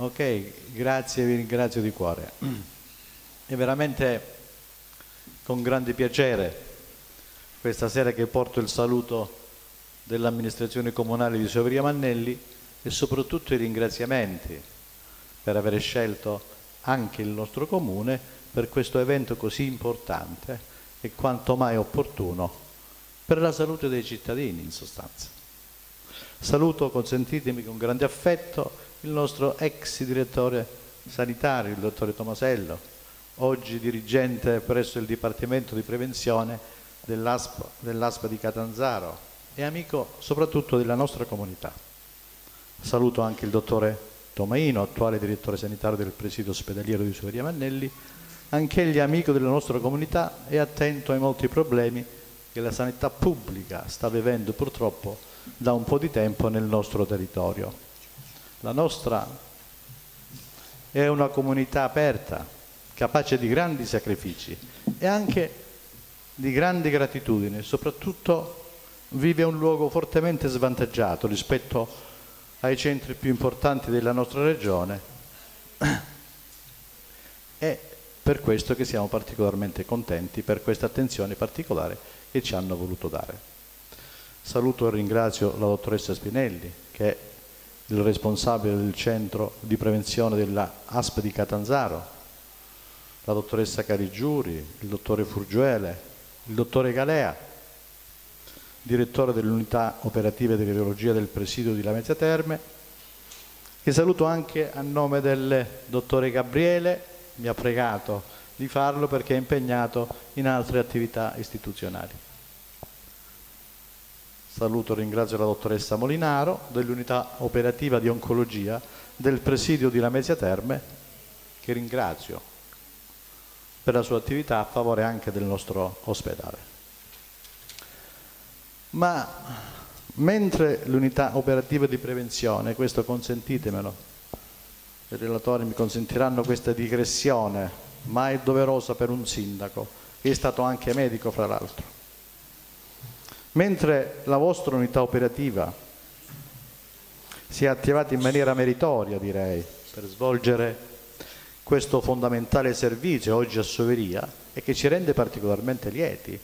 Ok, grazie, vi ringrazio di cuore. È veramente con grande piacere questa sera che porto il saluto dell'amministrazione comunale di Soveria Mannelli e soprattutto i ringraziamenti per aver scelto anche il nostro comune per questo evento così importante e quanto mai opportuno per la salute dei cittadini in sostanza. Saluto, consentitemi con grande affetto, il nostro ex direttore sanitario, il dottore Tomasello, oggi dirigente presso il Dipartimento di Prevenzione dell'ASPA, dell'ASPA di Catanzaro e amico soprattutto della nostra comunità. Saluto anche il dottore Tomaino, attuale direttore sanitario del presidio ospedaliero di Soveria Mannelli, anch'egli amico della nostra comunità e attento ai molti problemi che la sanità pubblica sta vivendo purtroppo da un po' di tempo nel nostro territorio. La nostra è una comunità aperta, capace di grandi sacrifici e anche di grande gratitudine, soprattutto vive un luogo fortemente svantaggiato rispetto ai centri più importanti della nostra regione e per questo che siamo particolarmente contenti per questa attenzione particolare che ci hanno voluto dare. Saluto e ringrazio la dottoressa Spinelli che è il responsabile del centro di prevenzione della ASP di Catanzaro, la dottoressa Carigiuri, il dottore Furgiuele, il dottore Galea, direttore dell'unità operativa di radiologia del presidio di Lamezia Terme, che saluto anche a nome del dottore Gabriele mi ha pregato di farlo perché è impegnato in altre attività istituzionali. Saluto e ringrazio la dottoressa Molinaro dell'unità operativa di oncologia del presidio di Lamezia Terme che ringrazio per la sua attività a favore anche del nostro ospedale. Ma mentre l'unità operativa di prevenzione, questo consentitemelo, i relatori mi consentiranno questa digressione, ma è doverosa per un sindaco, che è stato anche medico fra l'altro. Mentre la vostra unità operativa si è attivata in maniera meritoria, direi, per svolgere questo fondamentale servizio oggi a Soveria e che ci rende particolarmente lieti.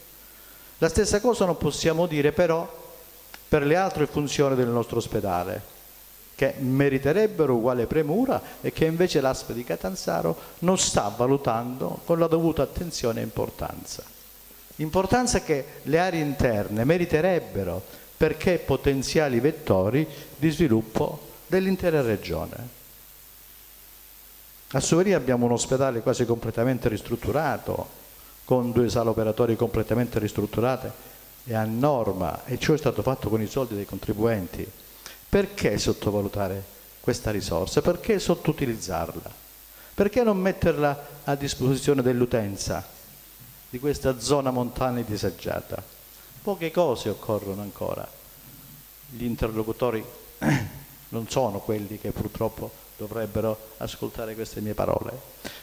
La stessa cosa non possiamo dire però per le altre funzioni del nostro ospedale, che meriterebbero uguale premura e che invece l'ASP di Catanzaro non sta valutando con la dovuta attenzione e importanza. Importanza che le aree interne meriterebbero perché potenziali vettori di sviluppo dell'intera regione. A Soveria abbiamo un ospedale quasi completamente ristrutturato, con due sale operatori completamente ristrutturate e a norma, e ciò è stato fatto con i soldi dei contribuenti perché sottovalutare questa risorsa? Perché sottoutilizzarla? Perché non metterla a disposizione dell'utenza di questa zona montana disagiata? Poche cose occorrono ancora. Gli interlocutori non sono quelli che purtroppo dovrebbero ascoltare queste mie parole,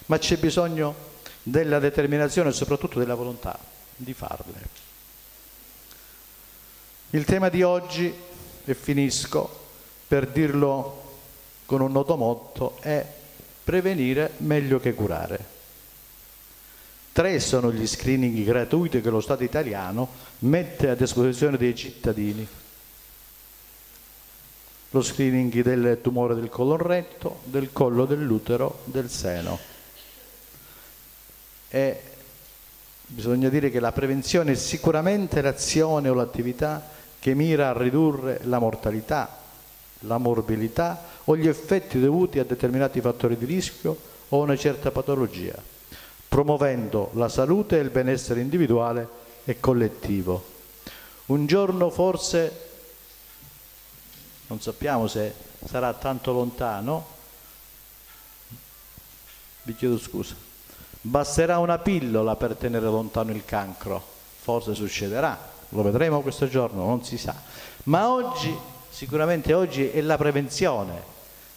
ma c'è bisogno della determinazione e soprattutto della volontà di farle. Il tema di oggi, e finisco, per dirlo con un noto motto, è prevenire meglio che curare. Tre sono gli screening gratuiti che lo Stato italiano mette a disposizione dei cittadini. Lo screening del tumore del colon retto, del collo dell'utero, del seno. E bisogna dire che la prevenzione è sicuramente l'azione o l'attività che mira a ridurre la mortalità, la morbilità o gli effetti dovuti a determinati fattori di rischio o una certa patologia, promuovendo la salute e il benessere individuale e collettivo. Un giorno forse, non sappiamo se sarà tanto lontano, vi chiedo scusa, basterà una pillola per tenere lontano il cancro, forse succederà, lo vedremo questo giorno, non si sa, ma oggi Sicuramente oggi è la prevenzione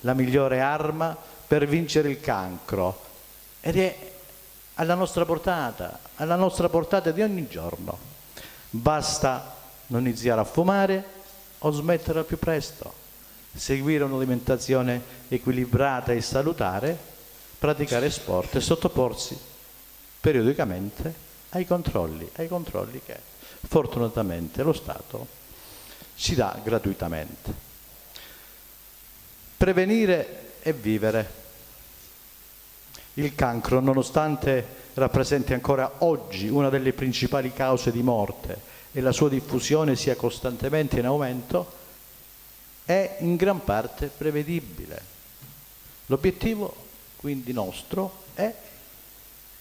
la migliore arma per vincere il cancro. Ed è alla nostra portata, alla nostra portata di ogni giorno. Basta non iniziare a fumare o smettere al più presto. seguire un'alimentazione equilibrata e salutare, praticare sport e sottoporsi periodicamente ai controlli, ai controlli che fortunatamente lo Stato ci dà gratuitamente. Prevenire e vivere. Il cancro, nonostante rappresenti ancora oggi una delle principali cause di morte e la sua diffusione sia costantemente in aumento, è in gran parte prevedibile. L'obiettivo quindi nostro è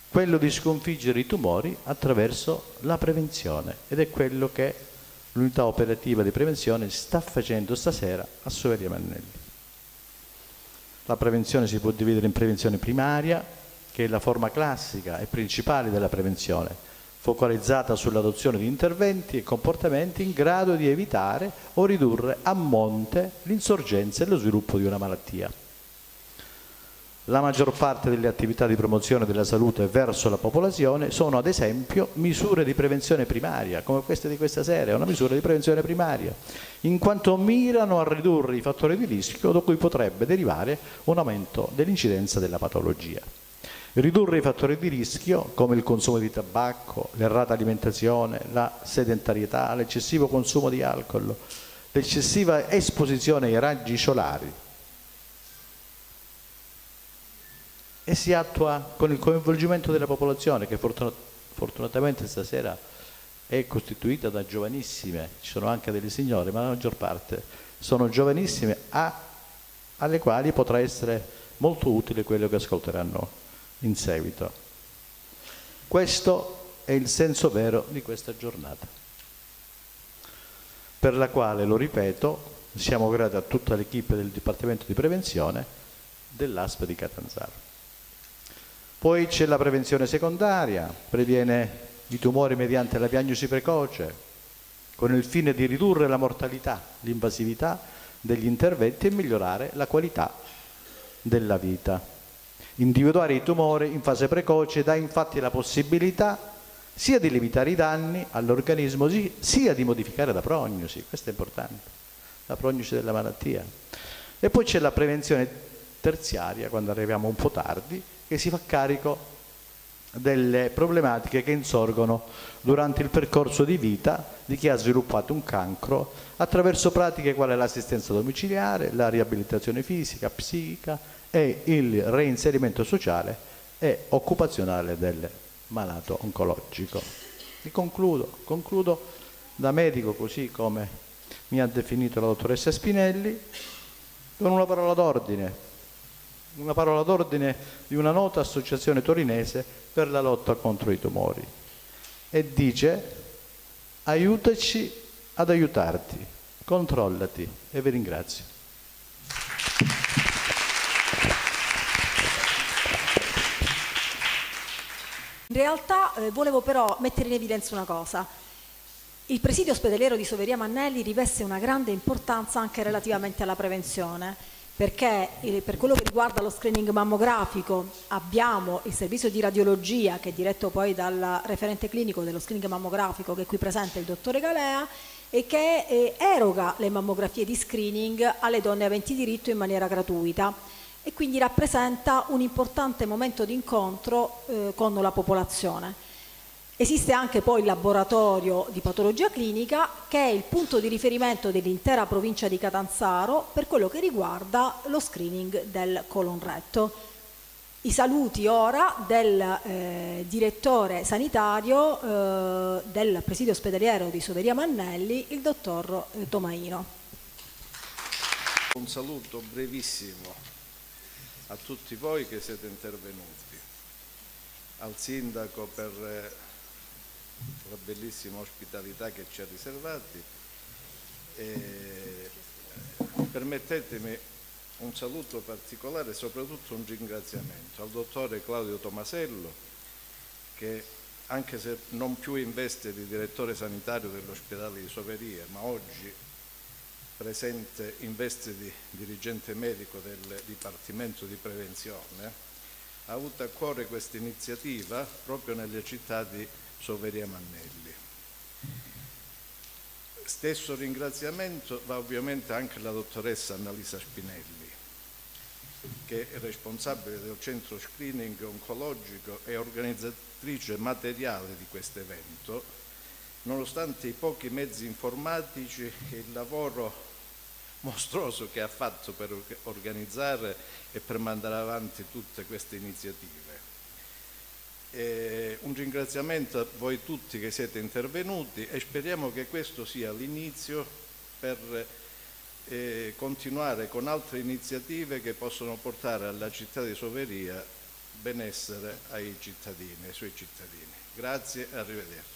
quello di sconfiggere i tumori attraverso la prevenzione ed è quello che l'unità operativa di prevenzione sta facendo stasera a Soveria Mannelli. La prevenzione si può dividere in prevenzione primaria, che è la forma classica e principale della prevenzione, focalizzata sull'adozione di interventi e comportamenti in grado di evitare o ridurre a monte l'insorgenza e lo sviluppo di una malattia. La maggior parte delle attività di promozione della salute verso la popolazione sono ad esempio misure di prevenzione primaria, come queste di questa sera, è una misura di prevenzione primaria, in quanto mirano a ridurre i fattori di rischio da cui potrebbe derivare un aumento dell'incidenza della patologia. Ridurre i fattori di rischio come il consumo di tabacco, l'errata alimentazione, la sedentarietà, l'eccessivo consumo di alcol, l'eccessiva esposizione ai raggi solari e si attua con il coinvolgimento della popolazione che fortunatamente stasera è costituita da giovanissime, ci sono anche delle signore, ma la maggior parte sono giovanissime a, alle quali potrà essere molto utile quello che ascolteranno in seguito. Questo è il senso vero di questa giornata, per la quale, lo ripeto, siamo grati a tutta l'equipe del Dipartimento di Prevenzione dell'ASP di Catanzaro. Poi c'è la prevenzione secondaria, previene i tumori mediante la diagnosi precoce, con il fine di ridurre la mortalità, l'invasività degli interventi e migliorare la qualità della vita. Individuare i tumori in fase precoce dà infatti la possibilità sia di limitare i danni all'organismo sia di modificare la prognosi, questo è importante, la prognosi della malattia. E poi c'è la prevenzione terziaria, quando arriviamo un po' tardi, che si fa carico delle problematiche che insorgono durante il percorso di vita di chi ha sviluppato un cancro attraverso pratiche quali l'assistenza domiciliare, la riabilitazione fisica, psichica, e il reinserimento sociale e occupazionale del malato oncologico. E concludo, concludo da medico così come mi ha definito la dottoressa Spinelli, con una parola d'ordine, una parola d'ordine di una nota associazione torinese per la lotta contro i tumori e dice aiutaci ad aiutarti, controllati e vi ringrazio. In realtà eh, volevo però mettere in evidenza una cosa. Il presidio ospedaliero di Soveria Mannelli riveste una grande importanza anche relativamente alla prevenzione, perché eh, per quello che riguarda lo screening mammografico abbiamo il servizio di radiologia che è diretto poi dal referente clinico dello screening mammografico che è qui presente il dottore Galea e che eh, eroga le mammografie di screening alle donne aventi diritto in maniera gratuita e quindi rappresenta un importante momento di incontro eh, con la popolazione. Esiste anche poi il laboratorio di patologia clinica che è il punto di riferimento dell'intera provincia di Catanzaro per quello che riguarda lo screening del colon retto. I saluti ora del eh, direttore sanitario eh, del presidio ospedaliero di Soveria Mannelli, il dottor eh, Tomaino. Un saluto brevissimo a tutti voi che siete intervenuti, al Sindaco per eh, la bellissima ospitalità che ci ha riservati. E permettetemi un saluto particolare e soprattutto un ringraziamento al dottore Claudio Tomasello che anche se non più in veste di direttore sanitario dell'ospedale di Soveria, ma oggi presente in veste di dirigente medico del Dipartimento di Prevenzione, ha avuto a cuore questa iniziativa proprio nelle città di Soveria Mannelli. Stesso ringraziamento va ovviamente anche alla dottoressa Annalisa Spinelli, che è responsabile del centro screening oncologico e organizzatrice materiale di questo evento, nonostante i pochi mezzi informatici e il lavoro mostruoso che ha fatto per organizzare e per mandare avanti tutte queste iniziative. Eh, un ringraziamento a voi tutti che siete intervenuti e speriamo che questo sia l'inizio per eh, continuare con altre iniziative che possono portare alla città di Soveria benessere ai cittadini, ai suoi cittadini. Grazie e arrivederci.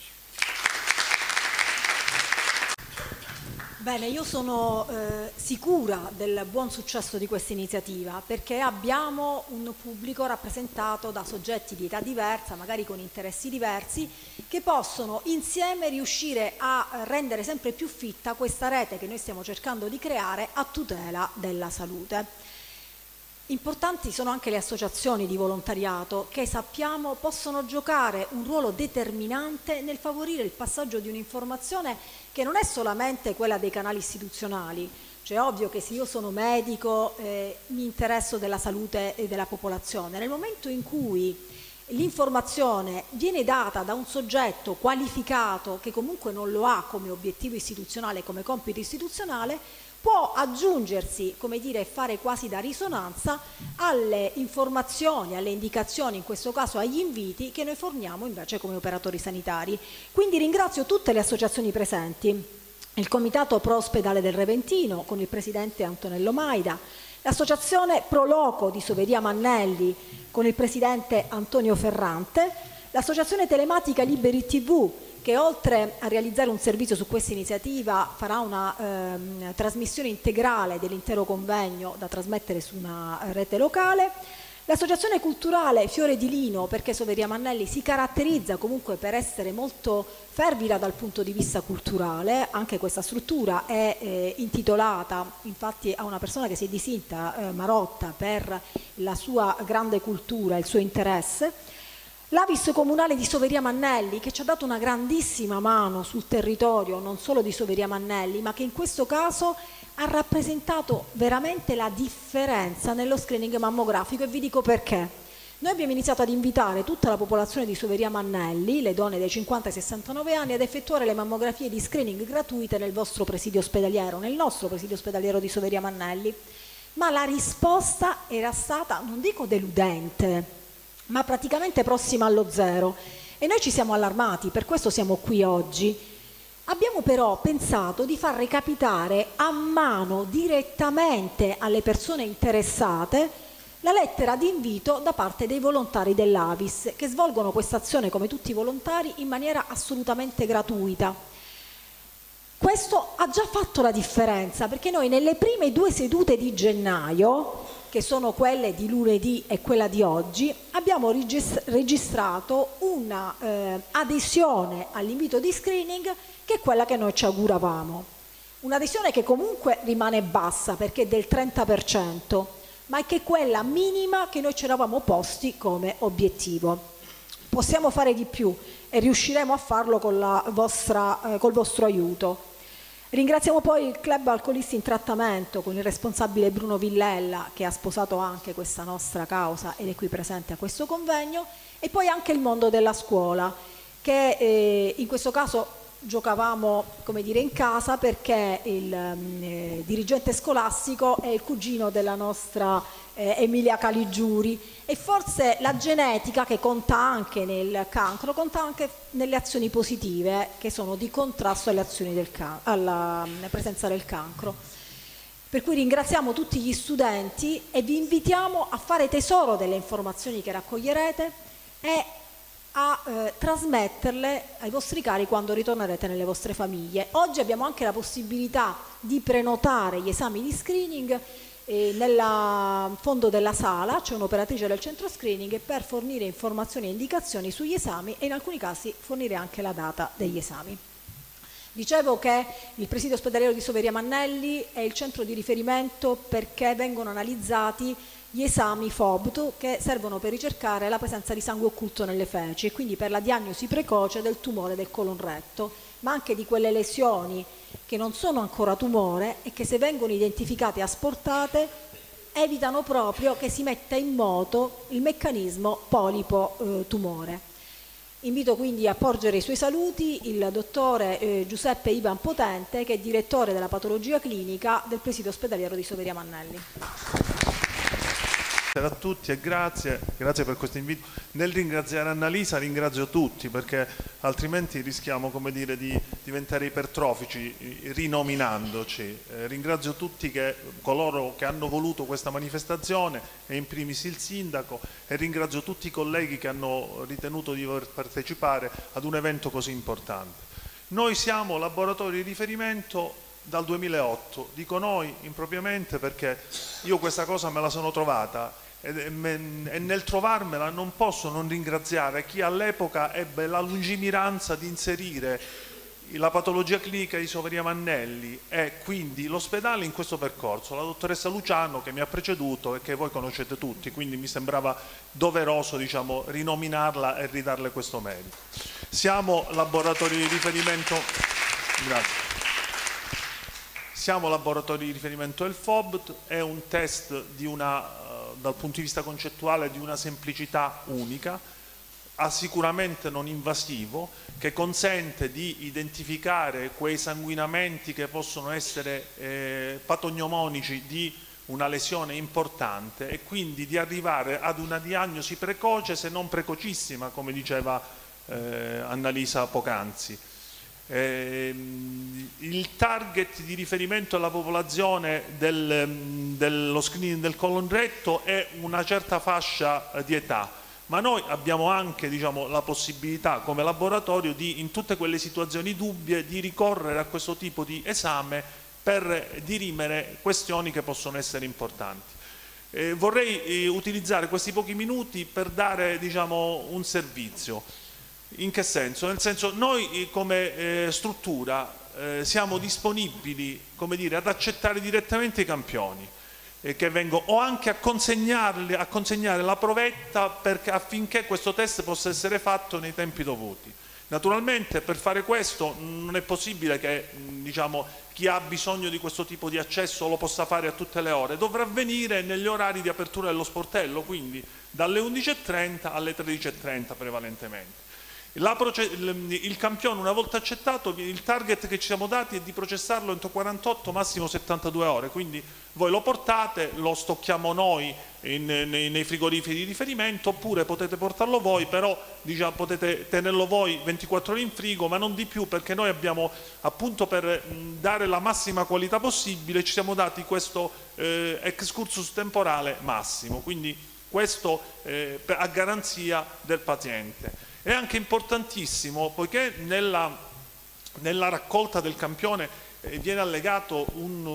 Bene, io sono eh, sicura del buon successo di questa iniziativa perché abbiamo un pubblico rappresentato da soggetti di età diversa, magari con interessi diversi, che possono insieme riuscire a rendere sempre più fitta questa rete che noi stiamo cercando di creare a tutela della salute. Importanti sono anche le associazioni di volontariato che sappiamo possono giocare un ruolo determinante nel favorire il passaggio di un'informazione che non è solamente quella dei canali istituzionali, cioè ovvio che se io sono medico eh, mi interesso della salute della popolazione, nel momento in cui l'informazione viene data da un soggetto qualificato che comunque non lo ha come obiettivo istituzionale, come compito istituzionale, può aggiungersi, come dire, fare quasi da risonanza alle informazioni, alle indicazioni, in questo caso agli inviti che noi forniamo invece come operatori sanitari. Quindi ringrazio tutte le associazioni presenti, il Comitato Pro Ospedale del Reventino con il Presidente Antonello Maida, l'Associazione Proloco di Soveria Mannelli con il Presidente Antonio Ferrante, l'Associazione Telematica Liberi TV che oltre a realizzare un servizio su questa iniziativa farà una ehm, trasmissione integrale dell'intero convegno da trasmettere su una rete locale. L'associazione culturale Fiore di Lino, perché Soveria Mannelli si caratterizza comunque per essere molto fervida dal punto di vista culturale, anche questa struttura è eh, intitolata infatti a una persona che si è disinta, eh, Marotta, per la sua grande cultura, il suo interesse. L'Avis comunale di Soveria Mannelli che ci ha dato una grandissima mano sul territorio non solo di Soveria Mannelli ma che in questo caso ha rappresentato veramente la differenza nello screening mammografico e vi dico perché. Noi abbiamo iniziato ad invitare tutta la popolazione di Soveria Mannelli, le donne dai 50 ai 69 anni, ad effettuare le mammografie di screening gratuite nel vostro presidio ospedaliero, nel nostro presidio ospedaliero di Soveria Mannelli. Ma la risposta era stata, non dico deludente, ma praticamente prossima allo zero. E noi ci siamo allarmati, per questo siamo qui oggi. Abbiamo però pensato di far recapitare a mano direttamente alle persone interessate la lettera di invito da parte dei volontari dell'Avis che svolgono questa azione come tutti i volontari in maniera assolutamente gratuita. Questo ha già fatto la differenza perché noi nelle prime due sedute di gennaio che sono quelle di lunedì e quella di oggi, abbiamo registrato un'adesione eh, all'invito di screening che è quella che noi ci auguravamo. Un'adesione che comunque rimane bassa perché è del 30%, ma è che è quella minima che noi ci eravamo posti come obiettivo. Possiamo fare di più e riusciremo a farlo vostra, eh, col vostro aiuto. Ringraziamo poi il Club Alcolisti in Trattamento con il responsabile Bruno Villella che ha sposato anche questa nostra causa ed è qui presente a questo convegno e poi anche il mondo della scuola che eh, in questo caso giocavamo come dire in casa perché il mm, eh, dirigente scolastico è il cugino della nostra eh, Emilia Caligiuri e forse la genetica che conta anche nel cancro, conta anche nelle azioni positive che sono di contrasto alla mm, presenza del cancro. Per cui ringraziamo tutti gli studenti e vi invitiamo a fare tesoro delle informazioni che raccoglierete e a eh, trasmetterle ai vostri cari quando ritornerete nelle vostre famiglie. Oggi abbiamo anche la possibilità di prenotare gli esami di screening nel fondo della sala c'è un'operatrice del centro screening per fornire informazioni e indicazioni sugli esami e in alcuni casi fornire anche la data degli esami. Dicevo che il presidio ospedaliero di Soveria Mannelli è il centro di riferimento perché vengono analizzati gli esami FOBT che servono per ricercare la presenza di sangue occulto nelle feci e quindi per la diagnosi precoce del tumore del colon retto, ma anche di quelle lesioni che non sono ancora tumore e che se vengono identificate e asportate evitano proprio che si metta in moto il meccanismo polipo-tumore. Invito quindi a porgere i suoi saluti il dottore eh, Giuseppe Ivan Potente che è direttore della patologia clinica del presidio ospedaliero di Soveria Mannelli a tutti e grazie, grazie per questo invito. Nel ringraziare Annalisa ringrazio tutti perché altrimenti rischiamo dire, di diventare ipertrofici rinominandoci. Eh, ringrazio tutti che, coloro che hanno voluto questa manifestazione e in primis il sindaco e ringrazio tutti i colleghi che hanno ritenuto di voler partecipare ad un evento così importante. Noi siamo laboratori di riferimento dal 2008, dico noi impropriamente perché io questa cosa me la sono trovata e nel trovarmela non posso non ringraziare chi all'epoca ebbe la lungimiranza di inserire la patologia clinica di Soveria Mannelli e quindi l'ospedale in questo percorso, la dottoressa Luciano che mi ha preceduto e che voi conoscete tutti, quindi mi sembrava doveroso diciamo, rinominarla e ridarle questo merito. Siamo laboratori di riferimento, grazie. Siamo laboratori di riferimento del FOBT, è un test di una dal punto di vista concettuale di una semplicità unica, sicuramente non invasivo, che consente di identificare quei sanguinamenti che possono essere eh, patognomonici di una lesione importante e quindi di arrivare ad una diagnosi precoce se non precocissima, come diceva eh, Annalisa Pocanzi. Eh, il target di riferimento alla popolazione del, dello screening del colon retto è una certa fascia di età, ma noi abbiamo anche diciamo, la possibilità come laboratorio di in tutte quelle situazioni dubbie di ricorrere a questo tipo di esame per dirimere questioni che possono essere importanti. Eh, vorrei eh, utilizzare questi pochi minuti per dare diciamo, un servizio. In che senso? Nel senso noi eh, come eh, struttura eh, siamo disponibili dire, ad accettare direttamente i campioni eh, che vengono, o anche a, a consegnare la provetta perché, affinché questo test possa essere fatto nei tempi dovuti. Naturalmente per fare questo non è possibile che diciamo, chi ha bisogno di questo tipo di accesso lo possa fare a tutte le ore, dovrà avvenire negli orari di apertura dello sportello, quindi dalle 11.30 alle 13.30 prevalentemente il campione una volta accettato, il target che ci siamo dati è di processarlo entro 48, massimo 72 ore, quindi voi lo portate, lo stocchiamo noi in, nei, nei, frigoriferi di riferimento oppure potete portarlo voi, però diciamo, potete tenerlo voi 24 ore in frigo, ma non di più perché noi abbiamo appunto per dare la massima qualità possibile ci siamo dati questo eh, excursus temporale massimo, quindi questo eh, a garanzia del paziente. È anche importantissimo poiché nella, nella raccolta del campione eh, viene allegato un,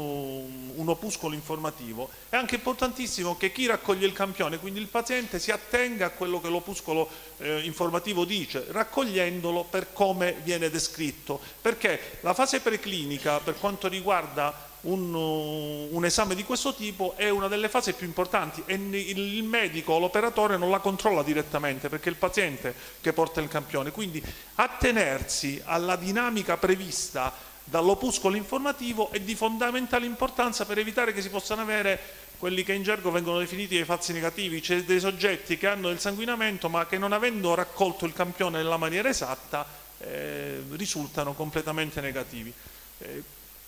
un, opuscolo informativo, è anche importantissimo che chi raccoglie il campione, quindi il paziente, si attenga a quello che l'opuscolo eh, informativo dice, raccogliendolo per come viene descritto, perché la fase preclinica per quanto riguarda un, un, esame di questo tipo è una delle fasi più importanti e il medico o l'operatore non la controlla direttamente perché è il paziente che porta il campione, quindi attenersi alla dinamica prevista dall'opuscolo informativo è di fondamentale importanza per evitare che si possano avere quelli che in gergo vengono definiti dei falsi negativi, cioè dei soggetti che hanno del sanguinamento ma che non avendo raccolto il campione nella maniera esatta eh, risultano completamente negativi. Eh,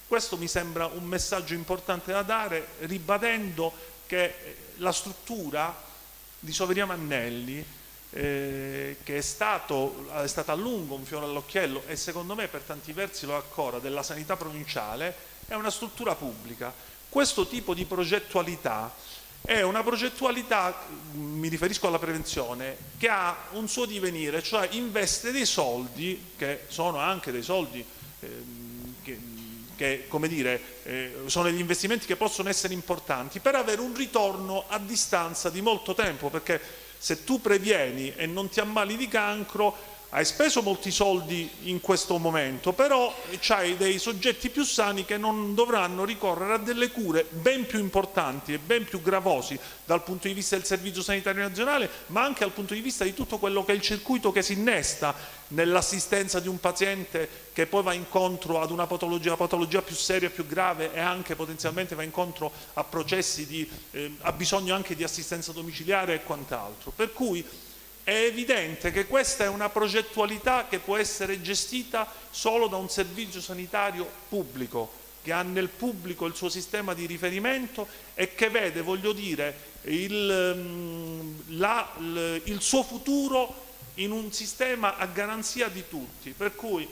questo mi sembra un messaggio importante da dare, ribadendo che la struttura di Soveria Mannelli, eh, che è, stato, è, stata a lungo un fiore all'occhiello e secondo me per tanti versi lo è ancora, della sanità provinciale, è una struttura pubblica. Questo tipo di progettualità è una progettualità, mi riferisco alla prevenzione, che ha un suo divenire, cioè investe dei soldi, che sono anche dei soldi eh, che come dire, eh, sono degli investimenti che possono essere importanti, per avere un ritorno a distanza di molto tempo, perché se tu previeni e non ti ammali di cancro, hai speso molti soldi in questo momento, però c'hai dei soggetti più sani che non dovranno ricorrere a delle cure ben più importanti e ben più gravosi dal punto di vista del Servizio Sanitario Nazionale, ma anche dal punto di vista di tutto quello che è il circuito che si innesta nell'assistenza di un paziente che poi va incontro ad una patologia, patologia più seria, più grave e anche potenzialmente va incontro a processi di, eh, ha bisogno anche di assistenza domiciliare e quant'altro. Per cui è evidente che questa è una progettualità che può essere gestita solo da un servizio sanitario pubblico, che ha nel pubblico il suo sistema di riferimento e che vede, voglio dire, il, mm, la, il suo futuro in un sistema a garanzia di tutti. Per cui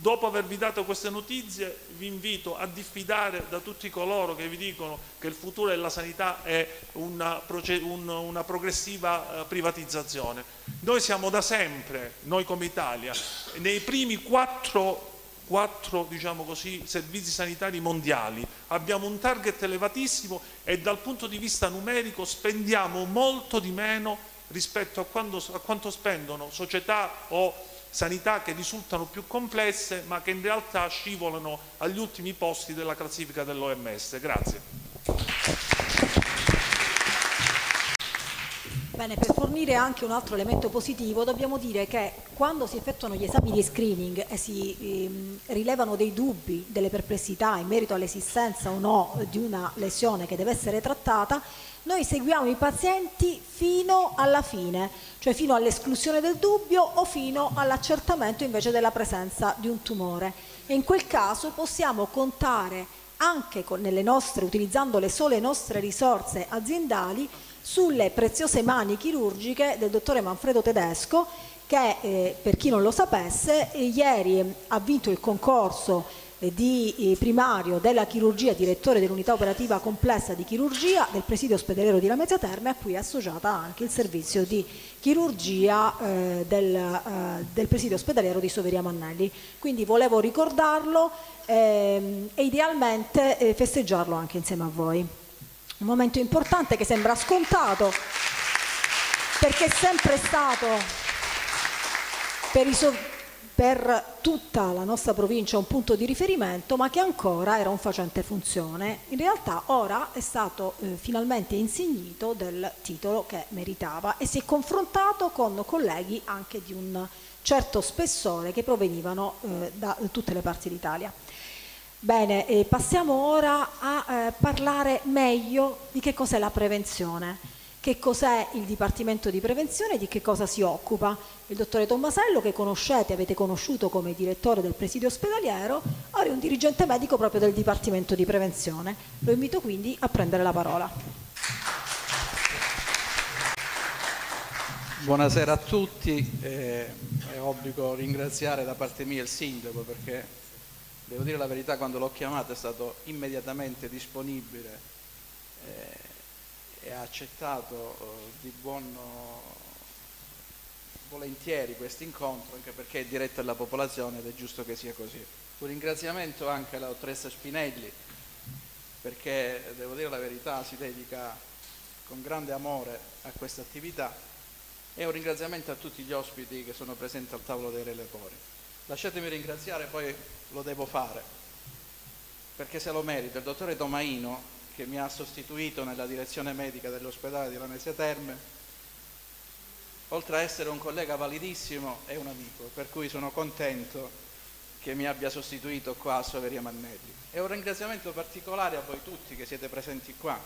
Dopo avervi dato queste notizie vi invito a diffidare da tutti coloro che vi dicono che il futuro della sanità è una, una progressiva eh, privatizzazione. Noi siamo da sempre, noi come Italia, nei primi quattro, quattro diciamo così, servizi sanitari mondiali, abbiamo un target elevatissimo e dal punto di vista numerico spendiamo molto di meno rispetto a, quando, a quanto spendono società o sanità che risultano più complesse ma che in realtà scivolano agli ultimi posti della classifica dell'OMS. Grazie. Bene, per fornire anche un altro elemento positivo dobbiamo dire che quando si effettuano gli esami di screening e si ehm, rilevano dei dubbi, delle perplessità in merito all'esistenza o no di una lesione che deve essere trattata, noi seguiamo i pazienti fino alla fine, cioè fino all'esclusione del dubbio o fino all'accertamento invece della presenza di un tumore. E in quel caso possiamo contare anche nostre, utilizzando le sole nostre risorse aziendali sulle preziose mani chirurgiche del dottore Manfredo Tedesco che eh, per chi non lo sapesse ieri ha vinto il concorso di primario della chirurgia, direttore dell'unità operativa complessa di chirurgia del presidio ospedaliero di Lamezia Terme, a cui è associata anche il servizio di chirurgia eh, del, eh, del, presidio ospedaliero di Soveria Mannelli. Quindi volevo ricordarlo ehm, e idealmente eh, festeggiarlo anche insieme a voi. Un momento importante che sembra scontato perché è sempre stato per i, so per tutta la nostra provincia un punto di riferimento ma che ancora era un facente funzione. In realtà ora è stato eh, finalmente insignito del titolo che meritava e si è confrontato con colleghi anche di un certo spessore che provenivano eh, da tutte le parti d'Italia. Bene, passiamo ora a eh, parlare meglio di che cos'è la prevenzione che cos'è il Dipartimento di Prevenzione e di che cosa si occupa. Il dottore Tommasello, che conoscete, avete conosciuto come direttore del presidio ospedaliero, ora è un dirigente medico proprio del Dipartimento di Prevenzione. Lo invito quindi a prendere la parola. Buonasera a tutti, eh, è obbligo ringraziare da parte mia il sindaco perché devo dire la verità quando l'ho chiamato è stato immediatamente disponibile eh, e ha accettato eh, di buon volentieri questo incontro anche perché è diretto alla popolazione ed è giusto che sia così. Un ringraziamento anche alla dottoressa Spinelli perché devo dire la verità si dedica con grande amore a questa attività e un ringraziamento a tutti gli ospiti che sono presenti al tavolo dei relatori. Lasciatemi ringraziare, poi lo devo fare, perché se lo merita il dottore Tomaino che mi ha sostituito nella direzione medica dell'ospedale di Lamezia Terme, oltre a essere un collega validissimo, è un amico, per cui sono contento che mi abbia sostituito qua a Soveria Mannelli. E un ringraziamento particolare a voi tutti che siete presenti qua.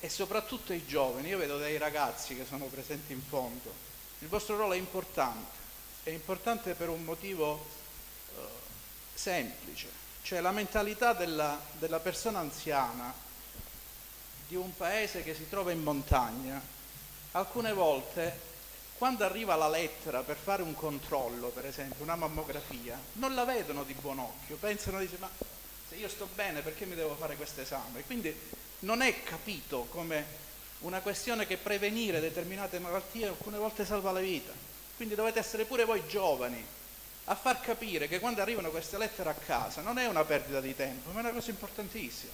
E soprattutto ai giovani, io vedo dei ragazzi che sono presenti in fondo, il vostro ruolo è importante, è importante per un motivo eh, semplice, cioè la mentalità della, della persona anziana di un paese che si trova in montagna, alcune volte quando arriva la lettera per fare un controllo, per esempio una mammografia, non la vedono di buon occhio, pensano, dice, ma se io sto bene perché mi devo fare questo esame? Quindi non è capito come una questione che prevenire determinate malattie alcune volte salva la vita. Quindi dovete essere pure voi giovani a far capire che quando arrivano queste lettere a casa non è una perdita di tempo, ma è una cosa importantissima.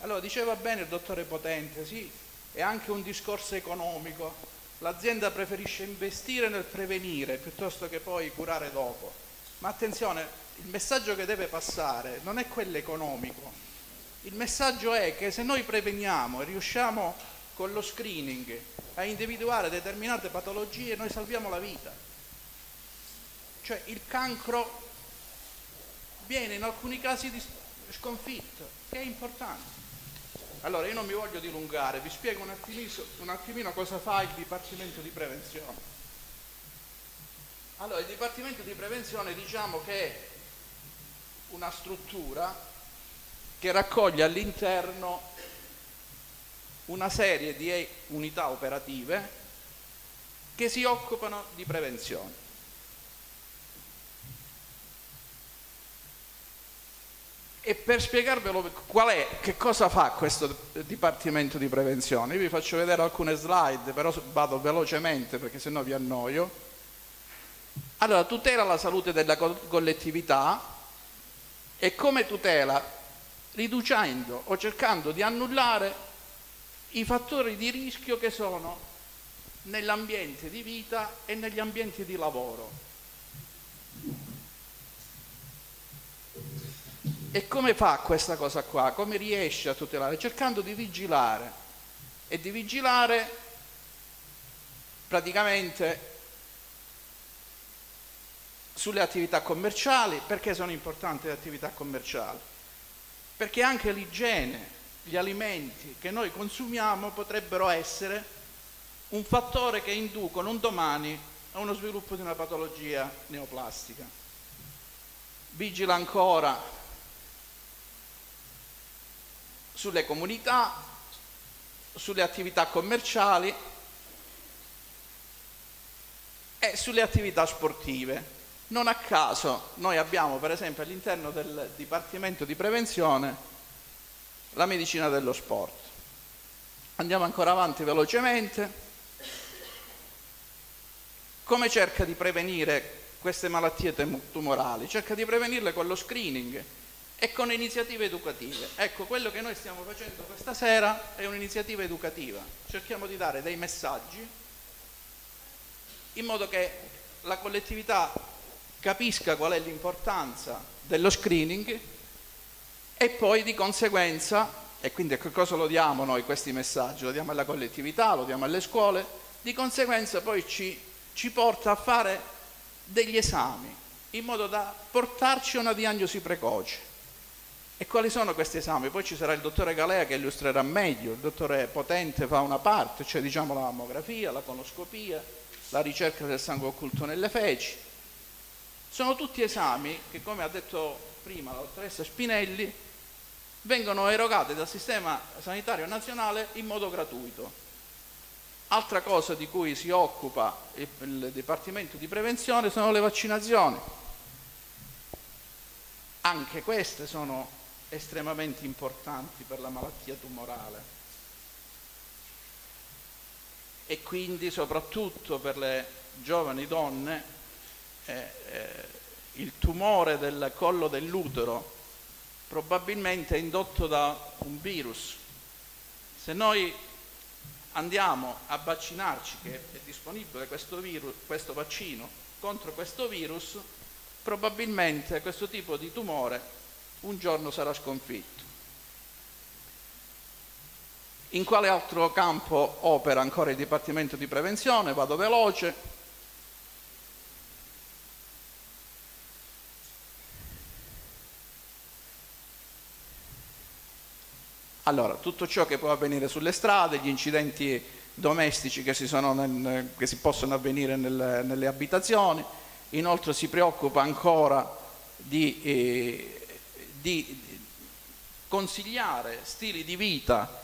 Allora diceva bene il dottore Potente, sì, è anche un discorso economico, l'azienda preferisce investire nel prevenire piuttosto che poi curare dopo. Ma attenzione, il messaggio che deve passare non è quello economico, il messaggio è che se noi preveniamo e riusciamo con lo screening a individuare determinate patologie, noi salviamo la vita. Cioè il cancro viene in alcuni casi sconfitto, che è importante. Allora io non mi voglio dilungare, vi spiego un attimino, un attimino cosa fa il Dipartimento di Prevenzione. Allora il Dipartimento di Prevenzione diciamo che è una struttura che raccoglie all'interno una serie di unità operative che si occupano di prevenzione. E per spiegarvelo qual è, che cosa fa questo Dipartimento di Prevenzione, io vi faccio vedere alcune slide, però vado velocemente perché sennò vi annoio. Allora, tutela la salute della collettività e come tutela riducendo o cercando di annullare i fattori di rischio che sono nell'ambiente di vita e negli ambienti di lavoro. E come fa questa cosa qua? Come riesce a tutelare? Cercando di vigilare e di vigilare praticamente sulle attività commerciali. Perché sono importanti le attività commerciali? perché anche l'igiene, gli alimenti che noi consumiamo potrebbero essere un fattore che inducono un domani a uno sviluppo di una patologia neoplastica. Vigila ancora sulle comunità, sulle attività commerciali e sulle attività sportive. Non a caso noi abbiamo per esempio all'interno del Dipartimento di Prevenzione la medicina dello sport. Andiamo ancora avanti velocemente. Come cerca di prevenire queste malattie tumorali? Cerca di prevenirle con lo screening e con iniziative educative. Ecco, quello che noi stiamo facendo questa sera è un'iniziativa educativa. Cerchiamo di dare dei messaggi in modo che la collettività capisca qual è l'importanza dello screening e poi di conseguenza, e quindi a che cosa lo diamo noi questi messaggi? Lo diamo alla collettività, lo diamo alle scuole, di conseguenza poi ci, ci porta a fare degli esami in modo da portarci a una diagnosi precoce. E quali sono questi esami? Poi ci sarà il dottore Galea che illustrerà meglio, il dottore Potente fa una parte, cioè diciamo la mammografia, la conoscopia, la ricerca del sangue occulto nelle feci, sono tutti esami che, come ha detto prima la dottoressa Spinelli, vengono erogati dal sistema sanitario nazionale in modo gratuito. Altra cosa di cui si occupa il, Dipartimento di Prevenzione sono le vaccinazioni. Anche queste sono estremamente importanti per la malattia tumorale e quindi soprattutto per le giovani donne eh, eh, il tumore del collo dell'utero probabilmente è indotto da un virus. Se noi andiamo a vaccinarci, che è disponibile questo, virus, questo vaccino contro questo virus, probabilmente questo tipo di tumore un giorno sarà sconfitto. In quale altro campo opera ancora il Dipartimento di Prevenzione? Vado veloce. Allora, tutto ciò che può avvenire sulle strade, gli incidenti domestici che si, nel, che si possono avvenire nel, nelle abitazioni, inoltre si preoccupa ancora di, eh, di consigliare stili di vita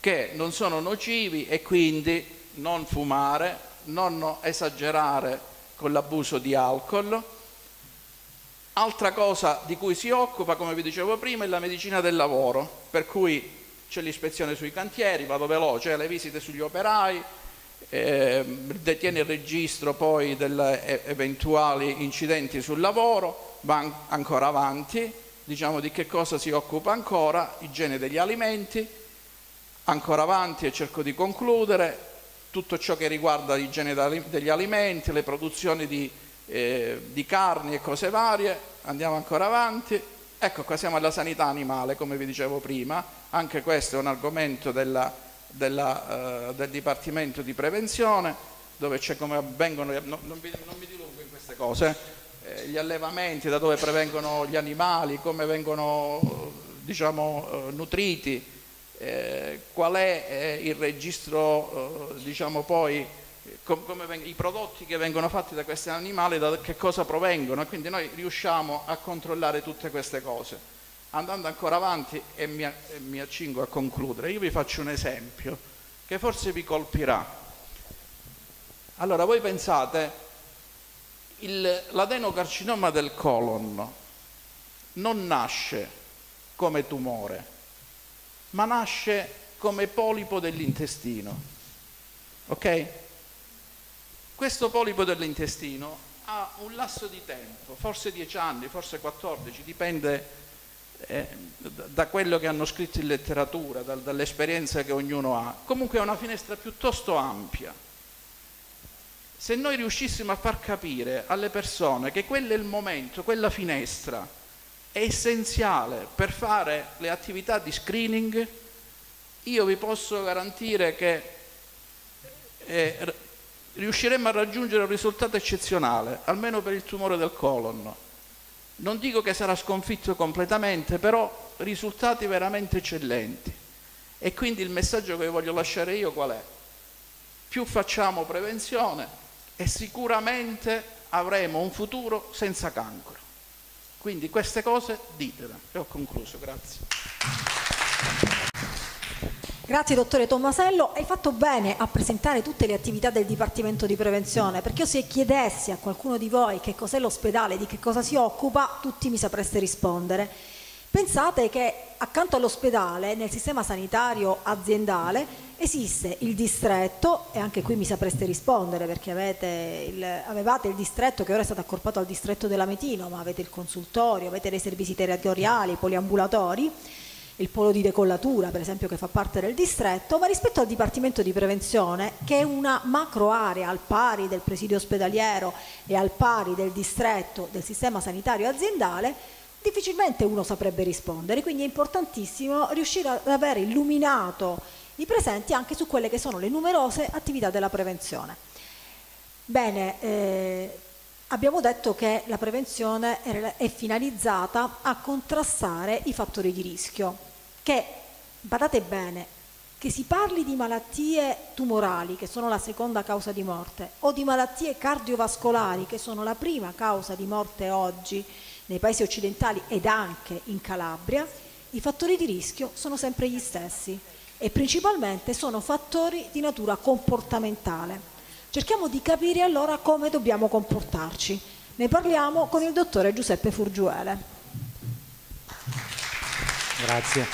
che non sono nocivi e quindi non fumare, non esagerare con l'abuso di alcol. Altra cosa di cui si occupa, come vi dicevo prima, è la medicina del lavoro per cui c'è l'ispezione sui cantieri, vado veloce, le visite sugli operai, eh, detiene il registro poi degli eventuali incidenti sul lavoro, va ancora avanti, diciamo di che cosa si occupa ancora, igiene degli alimenti, ancora avanti e cerco di concludere, tutto ciò che riguarda l'igiene degli alimenti, le produzioni di, eh, di carni e cose varie, andiamo ancora avanti, ecco qua siamo alla sanità animale come vi dicevo prima, anche questo è un argomento della, della, uh, del Dipartimento di Prevenzione dove c'è come avvengono, no, non, vi, non, mi dilungo in queste cose, eh, gli allevamenti, da dove prevengono gli animali, come vengono diciamo, eh, nutriti, eh, qual è eh, il registro, eh, diciamo poi, i prodotti che vengono fatti da questi animali, da che cosa provengono, quindi noi riusciamo a controllare tutte queste cose. Andando ancora avanti e mi, e mi accingo a concludere, io vi faccio un esempio che forse vi colpirà. Allora, voi pensate, l'adenocarcinoma del colon non nasce come tumore, ma nasce come polipo dell'intestino. Ok? Questo polipo dell'intestino ha un lasso di tempo, forse 10 anni, forse 14, dipende eh, da quello che hanno scritto in letteratura, da, dall'esperienza che ognuno ha. Comunque è una finestra piuttosto ampia. Se noi riuscissimo a far capire alle persone che quello è il momento, quella finestra, è essenziale per fare le attività di screening, io vi posso garantire che eh, riusciremo a raggiungere un risultato eccezionale, almeno per il tumore del colon. Non dico che sarà sconfitto completamente, però risultati veramente eccellenti. E quindi il messaggio che voglio lasciare io qual è? Più facciamo prevenzione e sicuramente avremo un futuro senza cancro. Quindi queste cose ditele. E ho concluso, grazie. Grazie dottore Tommasello, hai fatto bene a presentare tutte le attività del Dipartimento di Prevenzione, perché io se chiedessi a qualcuno di voi che cos'è l'ospedale, di che cosa si occupa, tutti mi sapreste rispondere. Pensate che accanto all'ospedale, nel sistema sanitario aziendale, esiste il distretto, e anche qui mi sapreste rispondere perché il, avevate il distretto che ora è stato accorpato al distretto dell'Ametino, ma avete il consultorio, avete dei servizi territoriali, i poliambulatori, il polo di decollatura per esempio che fa parte del distretto, ma rispetto al Dipartimento di Prevenzione che è una macro area al pari del presidio ospedaliero e al pari del distretto del sistema sanitario aziendale, difficilmente uno saprebbe rispondere, quindi è importantissimo riuscire ad aver illuminato i presenti anche su quelle che sono le numerose attività della prevenzione. Bene, eh, abbiamo detto che la prevenzione è finalizzata a contrastare i fattori di rischio, che, badate bene, che si parli di malattie tumorali, che sono la seconda causa di morte, o di malattie cardiovascolari, che sono la prima causa di morte oggi, nei paesi occidentali ed anche in Calabria, i fattori di rischio sono sempre gli stessi e principalmente sono fattori di natura comportamentale. Cerchiamo di capire allora come dobbiamo comportarci. Ne parliamo con il dottore Giuseppe Furgiuele. Grazie.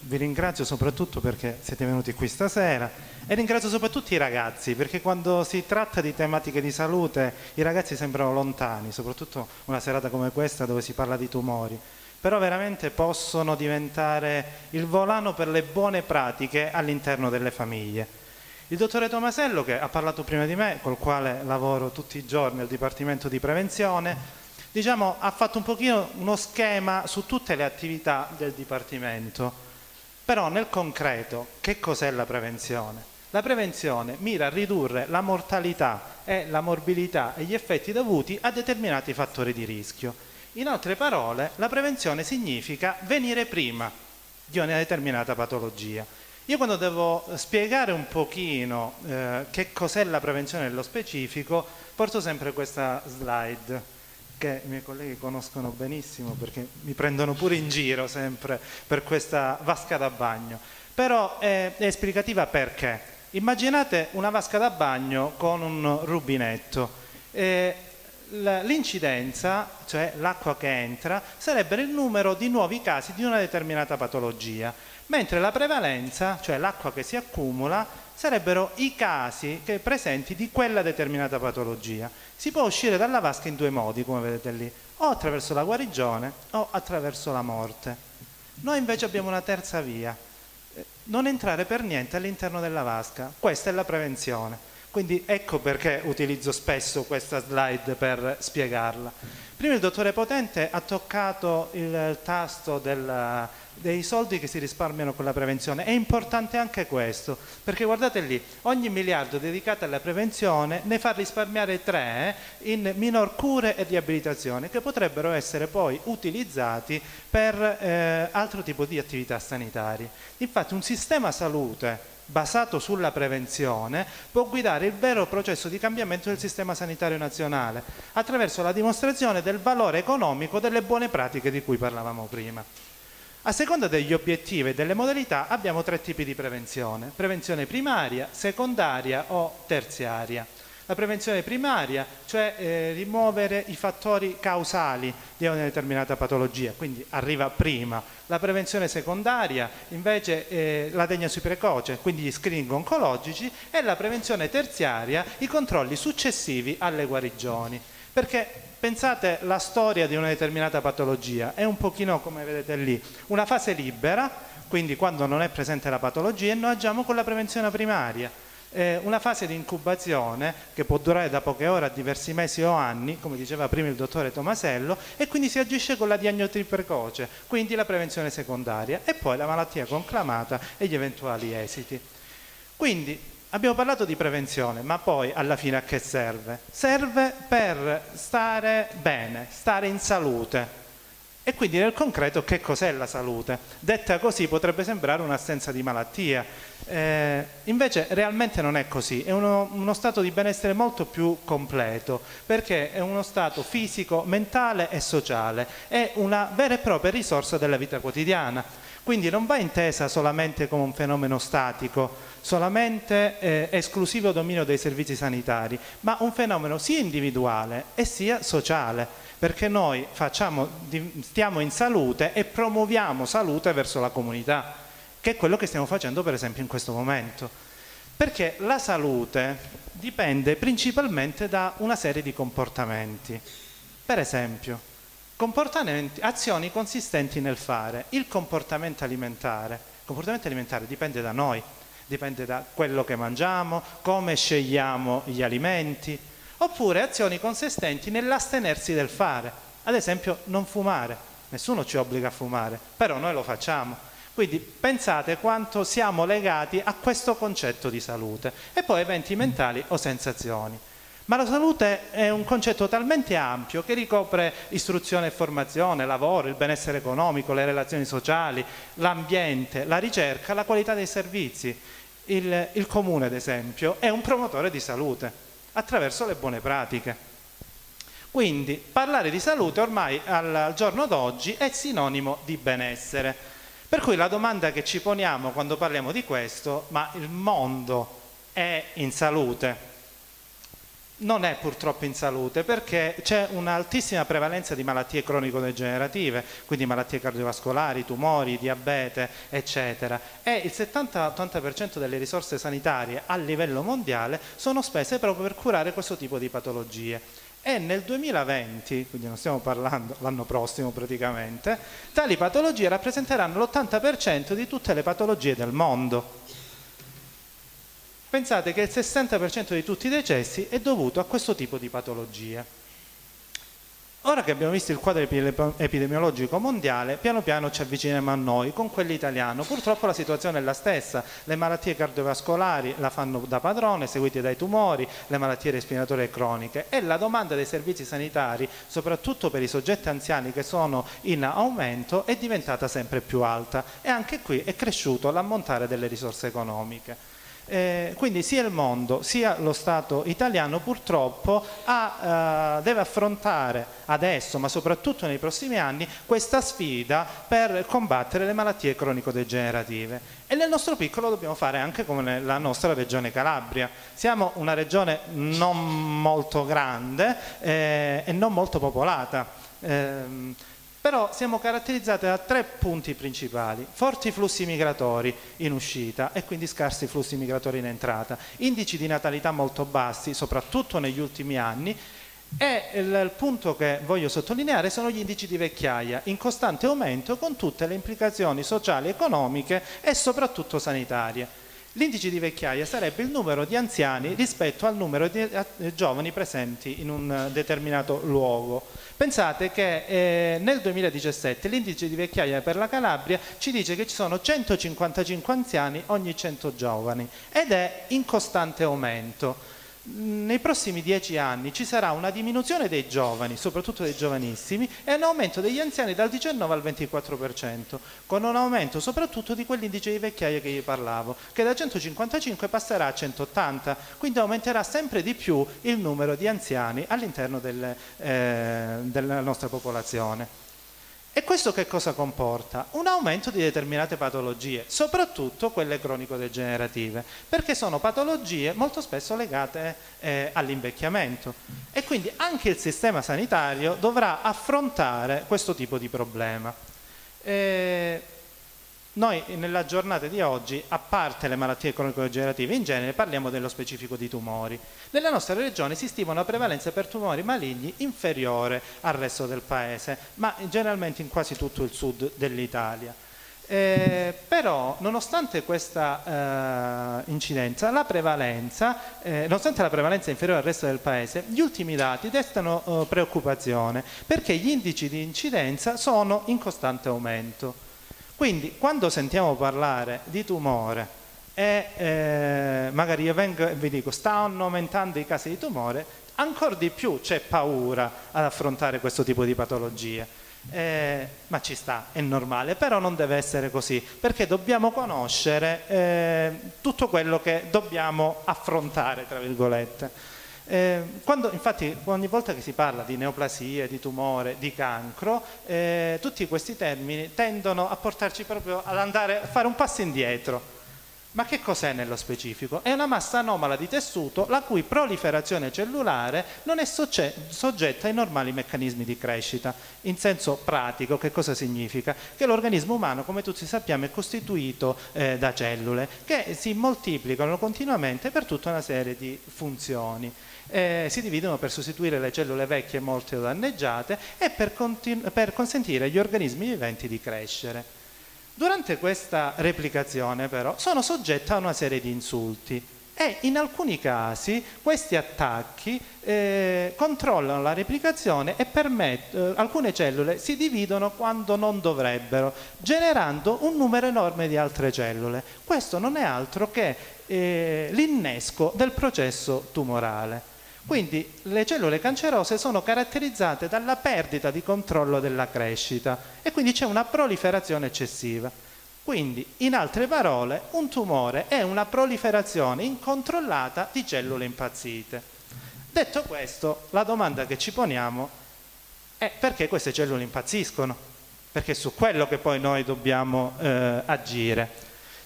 Vi ringrazio soprattutto perché siete venuti qui stasera e ringrazio soprattutto i ragazzi perché quando si tratta di tematiche di salute i ragazzi sembrano lontani, soprattutto una serata come questa dove si parla di tumori, però veramente possono diventare il volano per le buone pratiche all'interno delle famiglie. Il dottore Tomasello che ha parlato prima di me, col quale lavoro tutti i giorni al Dipartimento di Prevenzione, diciamo, ha fatto un pochino uno schema su tutte le attività del Dipartimento però nel concreto che cos'è la prevenzione? La prevenzione mira a ridurre la mortalità e la morbilità e gli effetti dovuti a determinati fattori di rischio. In altre parole, la prevenzione significa venire prima di una determinata patologia. Io quando devo spiegare un pochino eh, che cos'è la prevenzione nello specifico, porto sempre questa slide che i miei colleghi conoscono benissimo perché mi prendono pure in giro sempre per questa vasca da bagno. Però è, è esplicativa perché? Immaginate una vasca da bagno con un rubinetto. Eh, l'incidenza, cioè l'acqua che entra, sarebbe il numero di nuovi casi di una determinata patologia, mentre la prevalenza, cioè l'acqua che si accumula, sarebbero i casi presenti di quella determinata patologia. Si può uscire dalla vasca in due modi, come vedete lì, o attraverso la guarigione o attraverso la morte. Noi invece abbiamo una terza via, non entrare per niente all'interno della vasca, questa è la prevenzione. Quindi ecco perché utilizzo spesso questa slide per spiegarla. Prima il dottore Potente ha toccato il tasto della, dei soldi che si risparmiano con la prevenzione. È importante anche questo, perché guardate lì, ogni miliardo dedicato alla prevenzione ne fa risparmiare tre in minor cure e riabilitazione, che potrebbero essere poi utilizzati per eh, altro tipo di attività sanitarie. Infatti un sistema salute basato sulla prevenzione può guidare il vero processo di cambiamento del sistema sanitario nazionale attraverso la dimostrazione del valore economico delle buone pratiche di cui parlavamo prima. A seconda degli obiettivi e delle modalità abbiamo tre tipi di prevenzione, prevenzione primaria, secondaria o terziaria. La prevenzione primaria, cioè eh, rimuovere i fattori causali di una determinata patologia, quindi arriva prima. La prevenzione secondaria invece è la diagnosi precoce, quindi gli screening oncologici e la prevenzione terziaria, i controlli successivi alle guarigioni. Perché pensate la storia di una determinata patologia, è un pochino come vedete lì, una fase libera, quindi quando non è presente la patologia e noi agiamo con la prevenzione primaria eh, una fase di incubazione che può durare da poche ore a diversi mesi o anni, come diceva prima il dottore Tomasello, e quindi si agisce con la diagnosi precoce, quindi la prevenzione secondaria e poi la malattia conclamata e gli eventuali esiti. Quindi abbiamo parlato di prevenzione, ma poi alla fine a che serve? Serve per stare bene, stare in salute. E quindi nel concreto che cos'è la salute? Detta così potrebbe sembrare un'assenza di malattia, eh, invece realmente non è così, è uno, uno, stato di benessere molto più completo perché è uno stato fisico, mentale e sociale, è una vera e propria risorsa della vita quotidiana, quindi non va intesa solamente come un fenomeno statico, solamente eh, esclusivo dominio dei servizi sanitari, ma un fenomeno sia individuale e sia sociale, perché noi facciamo, stiamo in salute e promuoviamo salute verso la comunità che è quello che stiamo facendo per esempio in questo momento. Perché la salute dipende principalmente da una serie di comportamenti. Per esempio, azioni consistenti nel fare. Il comportamento alimentare, il comportamento alimentare dipende da noi, dipende da quello che mangiamo, come scegliamo gli alimenti, oppure azioni consistenti nell'astenersi del fare. Ad esempio non fumare, nessuno ci obbliga a fumare, però noi lo facciamo. Quindi pensate quanto siamo legati a questo concetto di salute e poi eventi mentali o sensazioni. Ma la salute è un concetto talmente ampio che ricopre istruzione e formazione, lavoro, il benessere economico, le relazioni sociali, l'ambiente, la ricerca, la qualità dei servizi. Il, il comune, ad esempio, è un promotore di salute attraverso le buone pratiche. Quindi parlare di salute ormai al giorno d'oggi è sinonimo di benessere. Per cui la domanda che ci poniamo quando parliamo di questo, ma il mondo è in salute? Non è purtroppo in salute perché c'è un'altissima prevalenza di malattie cronico-degenerative, quindi malattie cardiovascolari, tumori, diabete, eccetera. E il 70-80% delle risorse sanitarie a livello mondiale sono spese proprio per curare questo tipo di patologie e nel 2020, quindi non stiamo parlando l'anno prossimo praticamente, tali patologie rappresenteranno l'80% di tutte le patologie del mondo. Pensate che il 60% di tutti i decessi è dovuto a questo tipo di patologie. Ora che abbiamo visto il quadro epidemiologico mondiale, piano piano ci avviciniamo a noi con quello italiano. Purtroppo la situazione è la stessa, le malattie cardiovascolari la fanno da padrone, seguite dai tumori, le malattie respiratorie croniche e la domanda dei servizi sanitari, soprattutto per i soggetti anziani che sono in aumento, è diventata sempre più alta e anche qui è cresciuto l'ammontare delle risorse economiche. Eh, quindi sia il mondo sia lo Stato italiano purtroppo ha, eh, deve affrontare adesso ma soprattutto nei prossimi anni questa sfida per combattere le malattie cronico-degenerative e nel nostro piccolo dobbiamo fare anche come nella nostra regione Calabria. Siamo una regione non molto grande eh, e non molto popolata. Eh, però siamo caratterizzati da tre punti principali, forti flussi migratori in uscita e quindi scarsi flussi migratori in entrata, indici di natalità molto bassi, soprattutto negli ultimi anni, E il, punto che voglio sottolineare sono gli indici di vecchiaia, in costante aumento con tutte le implicazioni sociali, economiche e soprattutto sanitarie. L'indice di vecchiaia sarebbe il numero di anziani rispetto al numero di eh, giovani presenti in un determinato luogo. Pensate che eh, nel 2017 l'indice di vecchiaia per la Calabria ci dice che ci sono 155 anziani ogni 100 giovani ed è in costante aumento nei prossimi dieci anni ci sarà una diminuzione dei giovani, soprattutto dei giovanissimi, e un aumento degli anziani dal 19 al 24%, con un aumento soprattutto di quell'indice di vecchiaia che vi parlavo, che da 155 passerà a 180, quindi aumenterà sempre di più il numero di anziani all'interno del, eh, della nostra popolazione. E questo che cosa comporta? Un aumento di determinate patologie, soprattutto quelle cronico-degenerative, perché sono patologie molto spesso legate eh, all'invecchiamento e quindi anche il sistema sanitario dovrà affrontare questo tipo di problema. Eh, noi nella giornata di oggi, a parte le malattie cronico-degenerative in genere, parliamo dello specifico di tumori. Nella nostra regione si stima una prevalenza per tumori maligni inferiore al resto del paese, ma generalmente in quasi tutto il sud dell'Italia. Eh, però, nonostante questa eh, incidenza, la prevalenza, eh, nonostante la prevalenza inferiore al resto del paese, gli ultimi dati destano eh, preoccupazione perché gli indici di incidenza sono in costante aumento. Quindi quando sentiamo parlare di tumore e eh, magari io vengo e vi dico stanno aumentando i casi di tumore, ancora di più c'è paura ad affrontare questo tipo di patologie. Eh, ma ci sta, è normale, però non deve essere così, perché dobbiamo conoscere eh, tutto quello che dobbiamo affrontare, tra virgolette. Eh, quando, infatti ogni volta che si parla di neoplasie, di tumore, di cancro, eh, tutti questi termini tendono a portarci proprio ad andare a fare un passo indietro. Ma che cos'è nello specifico? È una massa anomala di tessuto la cui proliferazione cellulare non è soggetta ai normali meccanismi di crescita. In senso pratico, che cosa significa? Che l'organismo umano, come tutti sappiamo, è costituito eh, da cellule che si moltiplicano continuamente per tutta una serie di funzioni eh, si dividono per sostituire le cellule vecchie molto danneggiate e per, per consentire agli organismi viventi di crescere. Durante questa replicazione però sono soggette a una serie di insulti e in alcuni casi questi attacchi eh, controllano la replicazione e permettono, eh, alcune cellule si dividono quando non dovrebbero, generando un numero enorme di altre cellule. Questo non è altro che eh, l'innesco del processo tumorale. Quindi le cellule cancerose sono caratterizzate dalla perdita di controllo della crescita e quindi c'è una proliferazione eccessiva. Quindi, in altre parole, un tumore è una proliferazione incontrollata di cellule impazzite. Detto questo, la domanda che ci poniamo è perché queste cellule impazziscono? Perché è su quello che poi noi dobbiamo eh, agire.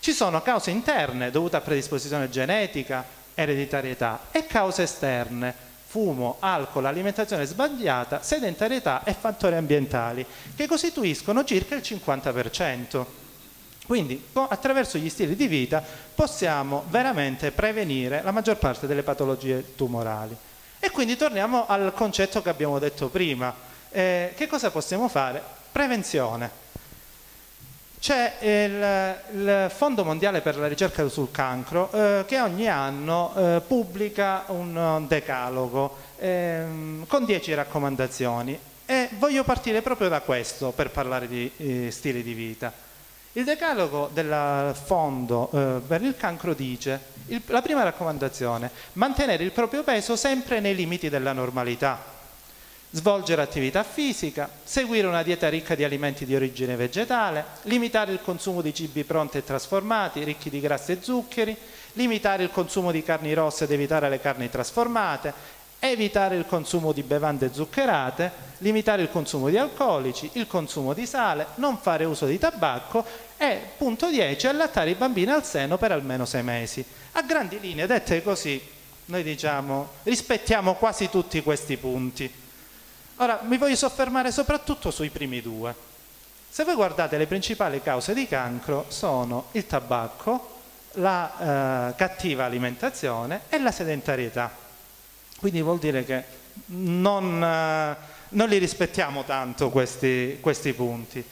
Ci sono cause interne dovute a predisposizione genetica, ereditarietà e cause esterne, fumo, alcol, alimentazione sbagliata, sedentarietà e fattori ambientali, che costituiscono circa il 50%. Quindi attraverso gli stili di vita possiamo veramente prevenire la maggior parte delle patologie tumorali. E quindi torniamo al concetto che abbiamo detto prima. Eh, che cosa possiamo fare? Prevenzione. C'è il, il, Fondo Mondiale per la ricerca sul cancro eh, che ogni anno eh, pubblica un decalogo eh, con 10 raccomandazioni e voglio partire proprio da questo per parlare di eh, stili di vita. Il decalogo del Fondo eh, per il cancro dice il, la prima raccomandazione, mantenere il proprio peso sempre nei limiti della normalità svolgere attività fisica, seguire una dieta ricca di alimenti di origine vegetale, limitare il consumo di cibi pronti e trasformati, ricchi di grassi e zuccheri, limitare il consumo di carni rosse ed evitare le carni trasformate, evitare il consumo di bevande zuccherate, limitare il consumo di alcolici, il consumo di sale, non fare uso di tabacco e, punto 10, allattare i bambini al seno per almeno sei mesi. A grandi linee, dette così, noi diciamo, rispettiamo quasi tutti questi punti. Ora mi voglio soffermare soprattutto sui primi due. Se voi guardate le principali cause di cancro sono il tabacco, la eh, cattiva alimentazione e la sedentarietà. Quindi vuol dire che non, eh, non li rispettiamo tanto questi, questi punti.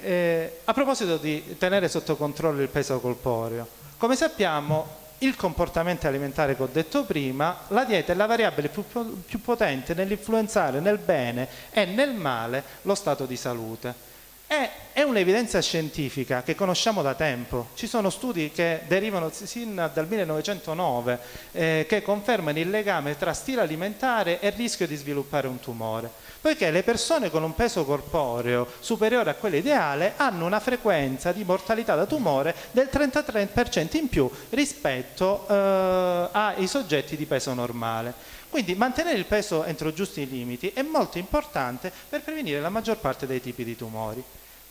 Eh, a proposito di tenere sotto controllo il peso corporeo, come sappiamo il comportamento alimentare che ho detto prima, la dieta è la variabile più, più potente nell'influenzare nel bene e nel male lo stato di salute. È, è un'evidenza scientifica che conosciamo da tempo. Ci sono studi che derivano sin dal 1909 eh, che confermano il legame tra stile alimentare e rischio di sviluppare un tumore poiché le persone con un peso corporeo superiore a quello ideale hanno una frequenza di mortalità da tumore del 33% in più rispetto eh, ai soggetti di peso normale. Quindi mantenere il peso entro giusti limiti è molto importante per prevenire la maggior parte dei tipi di tumori.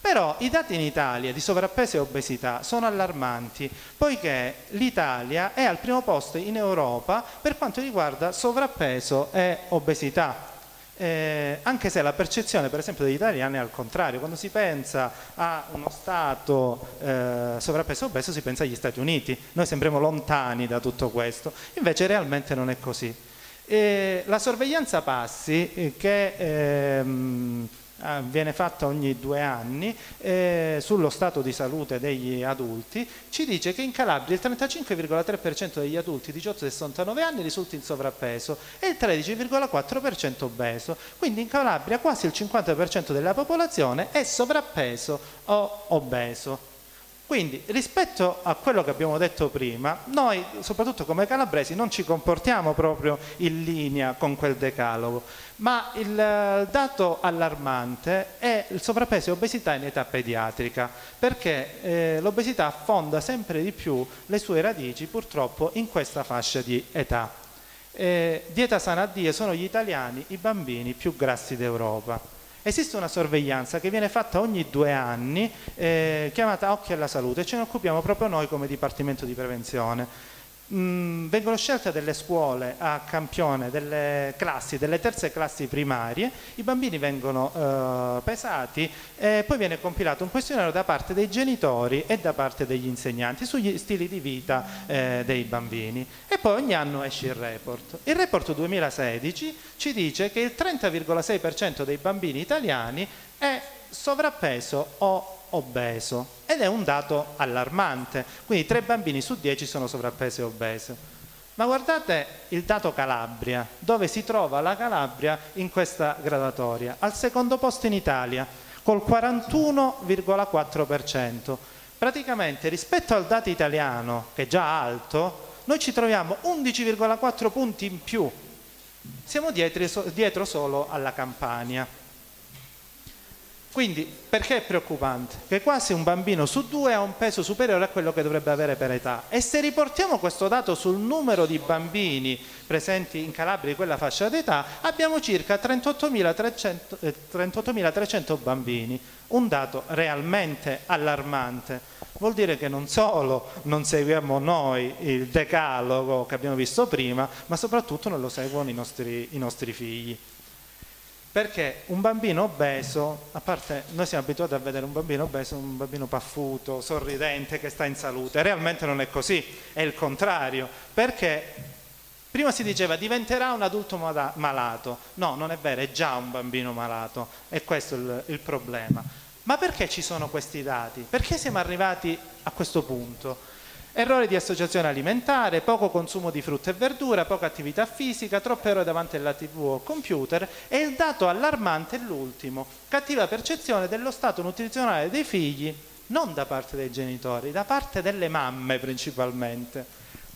Però i dati in Italia di sovrappeso e obesità sono allarmanti, poiché l'Italia è al primo posto in Europa per quanto riguarda sovrappeso e obesità. Eh, anche se la percezione per esempio degli italiani è al contrario, quando si pensa a uno Stato eh, sovrappeso obeso si pensa agli Stati Uniti, noi sembriamo lontani da tutto questo, invece realmente non è così. E la sorveglianza passi eh, che ehm, Ah, viene fatta ogni due anni eh, sullo stato di salute degli adulti, ci dice che in Calabria il 35,3% degli adulti 18-69 anni risulta in sovrappeso e il 13,4% obeso. Quindi in Calabria quasi il 50% della popolazione è sovrappeso o obeso. Quindi rispetto a quello che abbiamo detto prima, noi soprattutto come calabresi non ci comportiamo proprio in linea con quel decalogo, ma il eh, dato allarmante è il sovrappeso e obesità in età pediatrica, perché eh, l'obesità affonda sempre di più le sue radici purtroppo in questa fascia di età. Eh, dieta sana a die sono gli italiani i bambini più grassi d'Europa. Esiste una sorveglianza che viene fatta ogni due anni eh, chiamata Occhi alla Salute e ce ne occupiamo proprio noi come Dipartimento di Prevenzione. Mm, vengono scelte delle scuole a campione, delle classi, delle terze classi primarie, i bambini vengono eh, pesati e poi viene compilato un questionario da parte dei genitori e da parte degli insegnanti sugli stili di vita eh, dei bambini e poi ogni anno esce il report. Il report 2016 ci dice che il 30,6% dei bambini italiani è sovrappeso o obeso ed è un dato allarmante, quindi 3 bambini su 10 sono sovrappesi e obesi. Ma guardate il dato Calabria, dove si trova la Calabria in questa gradatoria, al secondo posto in Italia, col 41,4%. Praticamente rispetto al dato italiano, che è già alto, noi ci troviamo 11,4 punti in più. Siamo dietro, dietro solo alla Campania. Quindi perché è preoccupante? Che quasi un bambino su due ha un peso superiore a quello che dovrebbe avere per età e se riportiamo questo dato sul numero di bambini presenti in Calabria di quella fascia d'età abbiamo circa 38.300 38 eh, bambini, un dato realmente allarmante. Vuol dire che non solo non seguiamo noi il decalogo che abbiamo visto prima, ma soprattutto non lo seguono i nostri, i nostri figli perché un bambino obeso, a parte noi siamo abituati a vedere un bambino obeso, un bambino paffuto, sorridente, che sta in salute, realmente non è così, è il contrario, perché prima si diceva diventerà un adulto malato, no, non è vero, è già un bambino malato, e questo è il, il problema. Ma perché ci sono questi dati? Perché siamo arrivati a questo punto? Errori di associazione alimentare, poco consumo di frutta e verdura, poca attività fisica, troppe ore davanti alla tv o computer e il dato allarmante è l'ultimo, cattiva percezione dello stato nutrizionale dei figli, non da parte dei genitori, da parte delle mamme principalmente.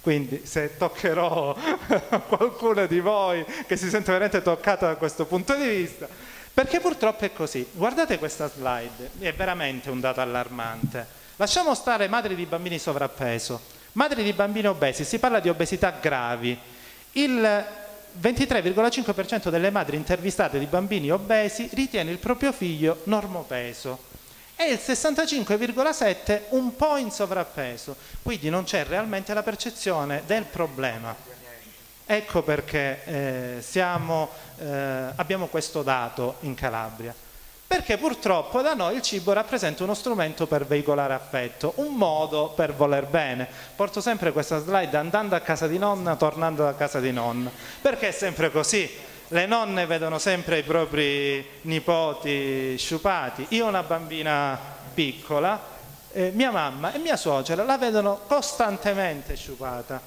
Quindi se toccherò qualcuno di voi che si sente veramente toccato da questo punto di vista, perché purtroppo è così. Guardate questa slide, è veramente un dato allarmante. Lasciamo stare madri di bambini sovrappeso, madri di bambini obesi, si parla di obesità gravi. Il 23,5% delle madri intervistate di bambini obesi ritiene il proprio figlio normopeso e il 65,7% un po' in sovrappeso, quindi non c'è realmente la percezione del problema. Ecco perché eh, siamo, eh, abbiamo questo dato in Calabria perché purtroppo da noi il cibo rappresenta uno strumento per veicolare affetto, un modo per voler bene. Porto sempre questa slide andando a casa di nonna, tornando a casa di nonna, perché è sempre così. le nonne vedono sempre i propri nipoti sciupati. Io una bambina piccola, eh, mia mamma e mia suocera la vedono costantemente sciupata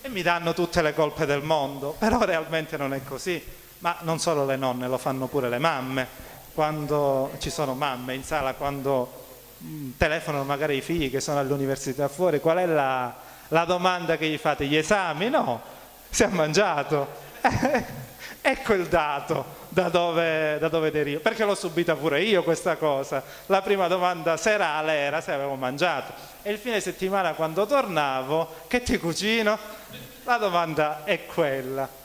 e mi danno tutte le colpe del mondo, però realmente non è così. Ma non solo le nonne, lo fanno pure le mamme. Quando ci sono mamme in sala, quando mh, telefonano magari i figli che sono all'università fuori, qual è la, la domanda che gli fate? Gli esami? No, si è mangiato. ecco il dato da dove, da dove deriva, perché l'ho subita pure io questa cosa. La prima domanda serale era se avevo mangiato e il fine settimana quando tornavo, che ti cucino? La domanda è quella.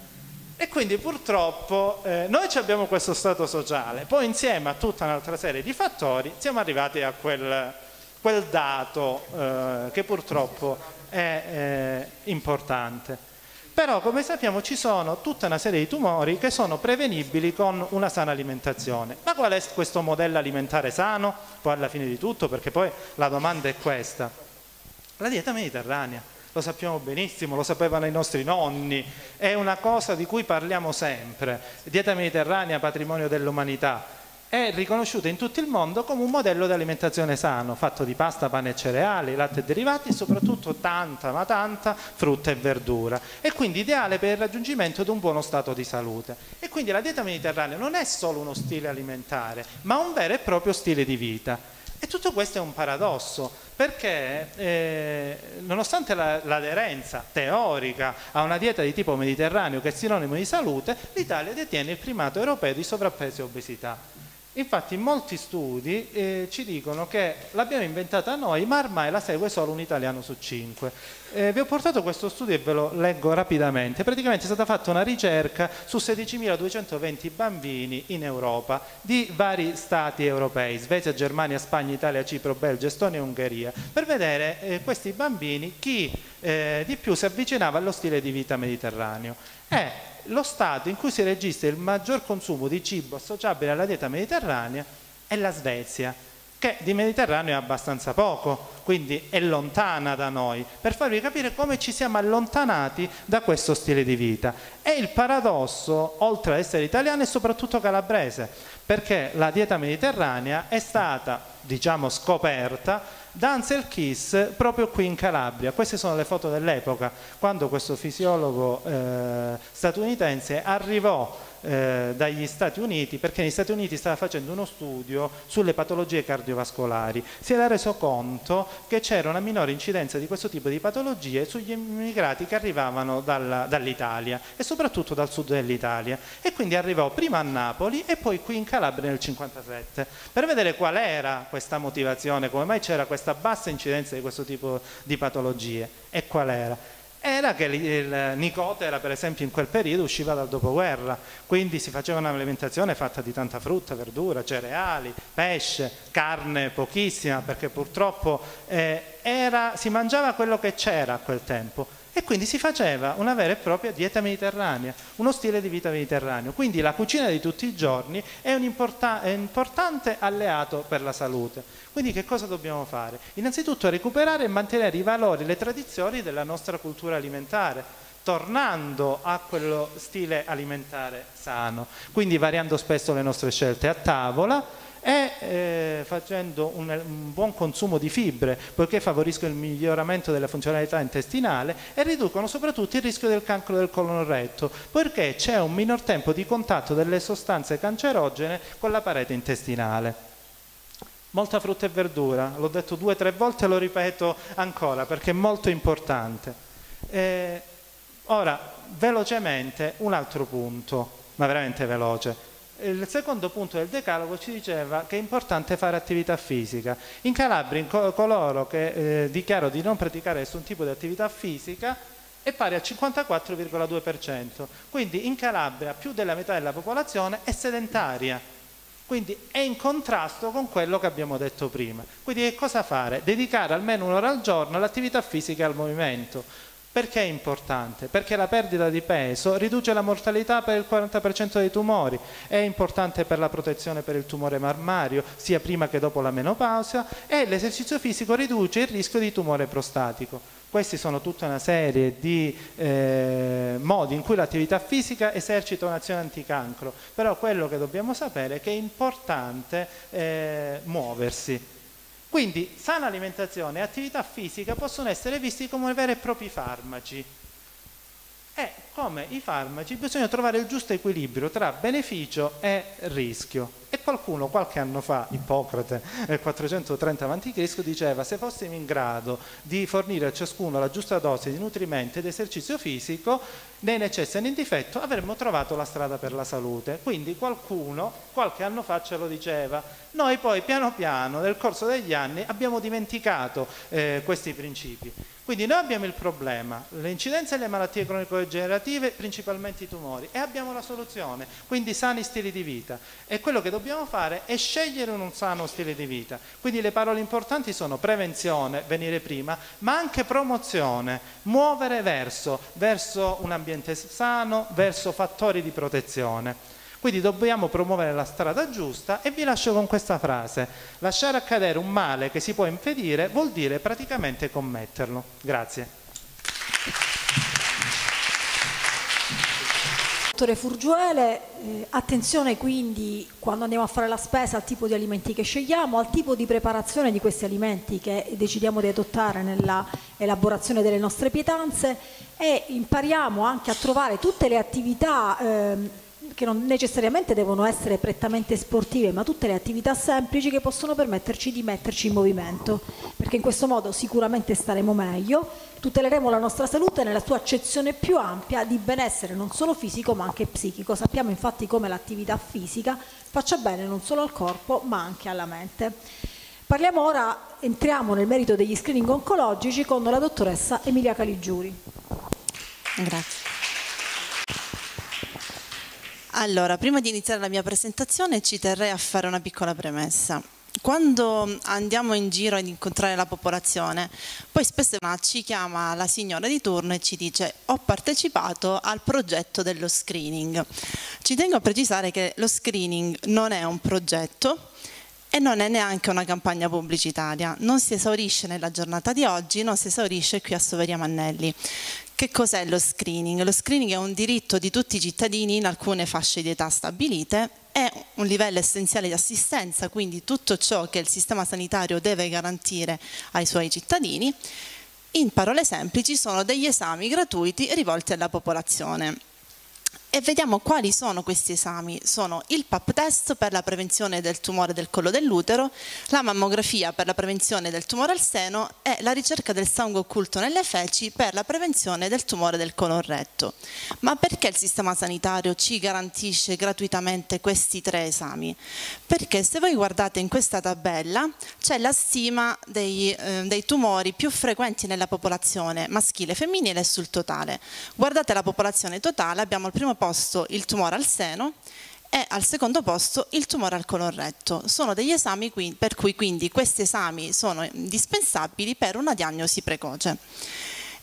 E quindi purtroppo eh, noi abbiamo questo stato sociale, poi insieme a tutta un'altra serie di fattori siamo arrivati a quel, quel dato eh, che purtroppo è eh, importante. Però come sappiamo ci sono tutta una serie di tumori che sono prevenibili con una sana alimentazione. Ma qual è questo modello alimentare sano? Poi alla fine di tutto, perché poi la domanda è questa. La dieta mediterranea, lo sappiamo benissimo, lo sapevano i nostri nonni, è una cosa di cui parliamo sempre. Dieta mediterranea, patrimonio dell'umanità è riconosciuta in tutto il mondo come un modello di alimentazione sano, fatto di pasta, pane e cereali, latte e derivati e soprattutto tanta, ma tanta frutta e verdura. E quindi ideale per il raggiungimento di un buono stato di salute. E quindi la dieta mediterranea non è solo uno stile alimentare, ma un vero e proprio stile di vita. E tutto questo è un paradosso, perché eh, nonostante la, l'aderenza teorica a una dieta di tipo mediterraneo che è sinonimo di salute, l'Italia detiene il primato europeo di sovrappeso e obesità. Infatti molti studi eh, ci dicono che l'abbiamo inventata noi, ma ormai la segue solo un italiano su cinque. Eh, vi ho portato questo studio e ve lo leggo rapidamente. Praticamente è stata fatta una ricerca su 16.220 bambini in Europa di vari stati europei, Svezia, Germania, Spagna, Italia, Cipro, Belgio, Estonia e Ungheria, per vedere eh, questi bambini chi eh, di più si avvicinava allo stile di vita mediterraneo. E lo Stato in cui si registra il maggior consumo di cibo associabile alla dieta mediterranea è la Svezia, che di Mediterraneo è abbastanza poco, quindi è lontana da noi, per farvi capire come ci siamo allontanati da questo stile di vita. E il paradosso, oltre ad essere italiano, è soprattutto calabrese, perché la dieta mediterranea è stata, diciamo, scoperta da Ansel Kiss proprio qui in Calabria. Queste sono le foto dell'epoca, quando questo fisiologo eh, statunitense arrivò eh, dagli Stati Uniti perché negli Stati Uniti stava facendo uno studio sulle patologie cardiovascolari. Si era reso conto che c'era una minore incidenza di questo tipo di patologie sugli immigrati che arrivavano dalla, dall'Italia e soprattutto dal sud dell'Italia. E quindi arrivò prima a Napoli e poi qui in Calabria nel 1957 per vedere qual era questa motivazione, come mai c'era questa bassa incidenza di questo tipo di patologie e qual era era che il nicote era per esempio in quel periodo usciva dal dopoguerra, quindi si faceva un'alimentazione fatta di tanta frutta, verdura, cereali, pesce, carne pochissima, perché purtroppo eh, era, si mangiava quello che c'era a quel tempo e quindi si faceva una vera e propria dieta mediterranea, uno stile di vita mediterraneo. Quindi la cucina di tutti i giorni è un, importa- è un importante alleato per la salute. Quindi che cosa dobbiamo fare? Innanzitutto recuperare e mantenere i valori, le tradizioni della nostra cultura alimentare, tornando a quello stile alimentare sano, quindi variando spesso le nostre scelte a tavola e eh, facendo un, un, buon consumo di fibre poiché favoriscono il miglioramento della funzionalità intestinale e riducono soprattutto il rischio del cancro del colon retto perché c'è un minor tempo di contatto delle sostanze cancerogene con la parete intestinale. Molta frutta e verdura, l'ho detto due o tre volte e lo ripeto ancora perché è molto importante. Eh, ora, velocemente, un altro punto, ma veramente veloce il secondo punto del decalogo ci diceva che è importante fare attività fisica. In Calabria coloro che eh, dichiarano di non praticare nessun tipo di attività fisica è pari al 54,2%. Quindi in Calabria più della metà della popolazione è sedentaria. Quindi è in contrasto con quello che abbiamo detto prima. Quindi che cosa fare? Dedicare almeno un'ora al giorno all'attività fisica e al movimento Perché è importante? Perché la perdita di peso riduce la mortalità per il 40% dei tumori, è importante per la protezione per il tumore marmario, sia prima che dopo la menopausa, e l'esercizio fisico riduce il rischio di tumore prostatico. Questi sono tutta una serie di eh, modi in cui l'attività fisica esercita un'azione anticancro, però quello che dobbiamo sapere è che è importante eh, muoversi, quindi sana alimentazione e attività fisica possono essere visti come veri e propri farmaci. E come i farmaci bisogna trovare il giusto equilibrio tra beneficio e rischio. E qualcuno qualche anno fa, Ippocrate, nel 430 a.C., diceva se fossimo in grado di fornire a ciascuno la giusta dose di nutrimento ed esercizio fisico, né in eccesso né in difetto, avremmo trovato la strada per la salute. Quindi qualcuno qualche anno fa ce lo diceva. Noi poi piano piano nel corso degli anni abbiamo dimenticato eh, questi principi. Quindi noi abbiamo il problema, l'incidenza delle malattie cronico-degenerative, principalmente i tumori, e abbiamo la soluzione, quindi sani stili di vita. E quello che dobbiamo fare è scegliere un sano stile di vita. Quindi le parole importanti sono prevenzione, venire prima, ma anche promozione, muovere verso, verso un ambiente sano, verso fattori di protezione. Quindi dobbiamo promuovere la strada giusta e vi lascio con questa frase. Lasciare accadere un male che si può impedire vuol dire praticamente commetterlo. Grazie. Dottore Furgiuele, eh, attenzione quindi quando andiamo a fare la spesa al tipo di alimenti che scegliamo, al tipo di preparazione di questi alimenti che decidiamo di adottare nella elaborazione delle nostre pietanze e impariamo anche a trovare tutte le attività eh, che non necessariamente devono essere prettamente sportive, ma tutte le attività semplici che possono permetterci di metterci in movimento, perché in questo modo sicuramente staremo meglio, tuteleremo la nostra salute nella sua accezione più ampia di benessere non solo fisico ma anche psichico. Sappiamo infatti come l'attività fisica faccia bene non solo al corpo ma anche alla mente. Parliamo ora, entriamo nel merito degli screening oncologici con la dottoressa Emilia Caligiuri. Grazie. Allora, prima di iniziare la mia presentazione ci terrei a fare una piccola premessa. Quando andiamo in giro ad incontrare la popolazione, poi spesso ci chiama la signora di turno e ci dice ho partecipato al progetto dello screening. Ci tengo a precisare che lo screening non è un progetto, e non è neanche una campagna pubblicitaria, non si esaurisce nella giornata di oggi, non si esaurisce qui a Soveria Mannelli. Che cos'è lo screening? Lo screening è un diritto di tutti i cittadini in alcune fasce di età stabilite, è un livello essenziale di assistenza, quindi tutto ciò che il sistema sanitario deve garantire ai suoi cittadini. In parole semplici sono degli esami gratuiti rivolti alla popolazione e vediamo quali sono questi esami. Sono il PAP test per la prevenzione del tumore del collo dell'utero, la mammografia per la prevenzione del tumore al seno e la ricerca del sangue occulto nelle feci per la prevenzione del tumore del colon retto. Ma perché il sistema sanitario ci garantisce gratuitamente questi tre esami? Perché se voi guardate in questa tabella c'è la stima dei, eh, dei tumori più frequenti nella popolazione maschile, femminile e sul totale. Guardate la popolazione totale, abbiamo il primo posto il tumore al seno e al secondo posto il tumore al colon retto. Sono degli esami per cui quindi questi esami sono indispensabili per una diagnosi precoce.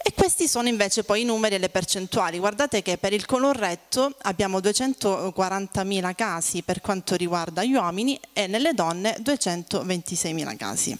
E questi sono invece poi i numeri e le percentuali. Guardate che per il colon retto abbiamo 240.000 casi per quanto riguarda gli uomini e nelle donne 226.000 casi.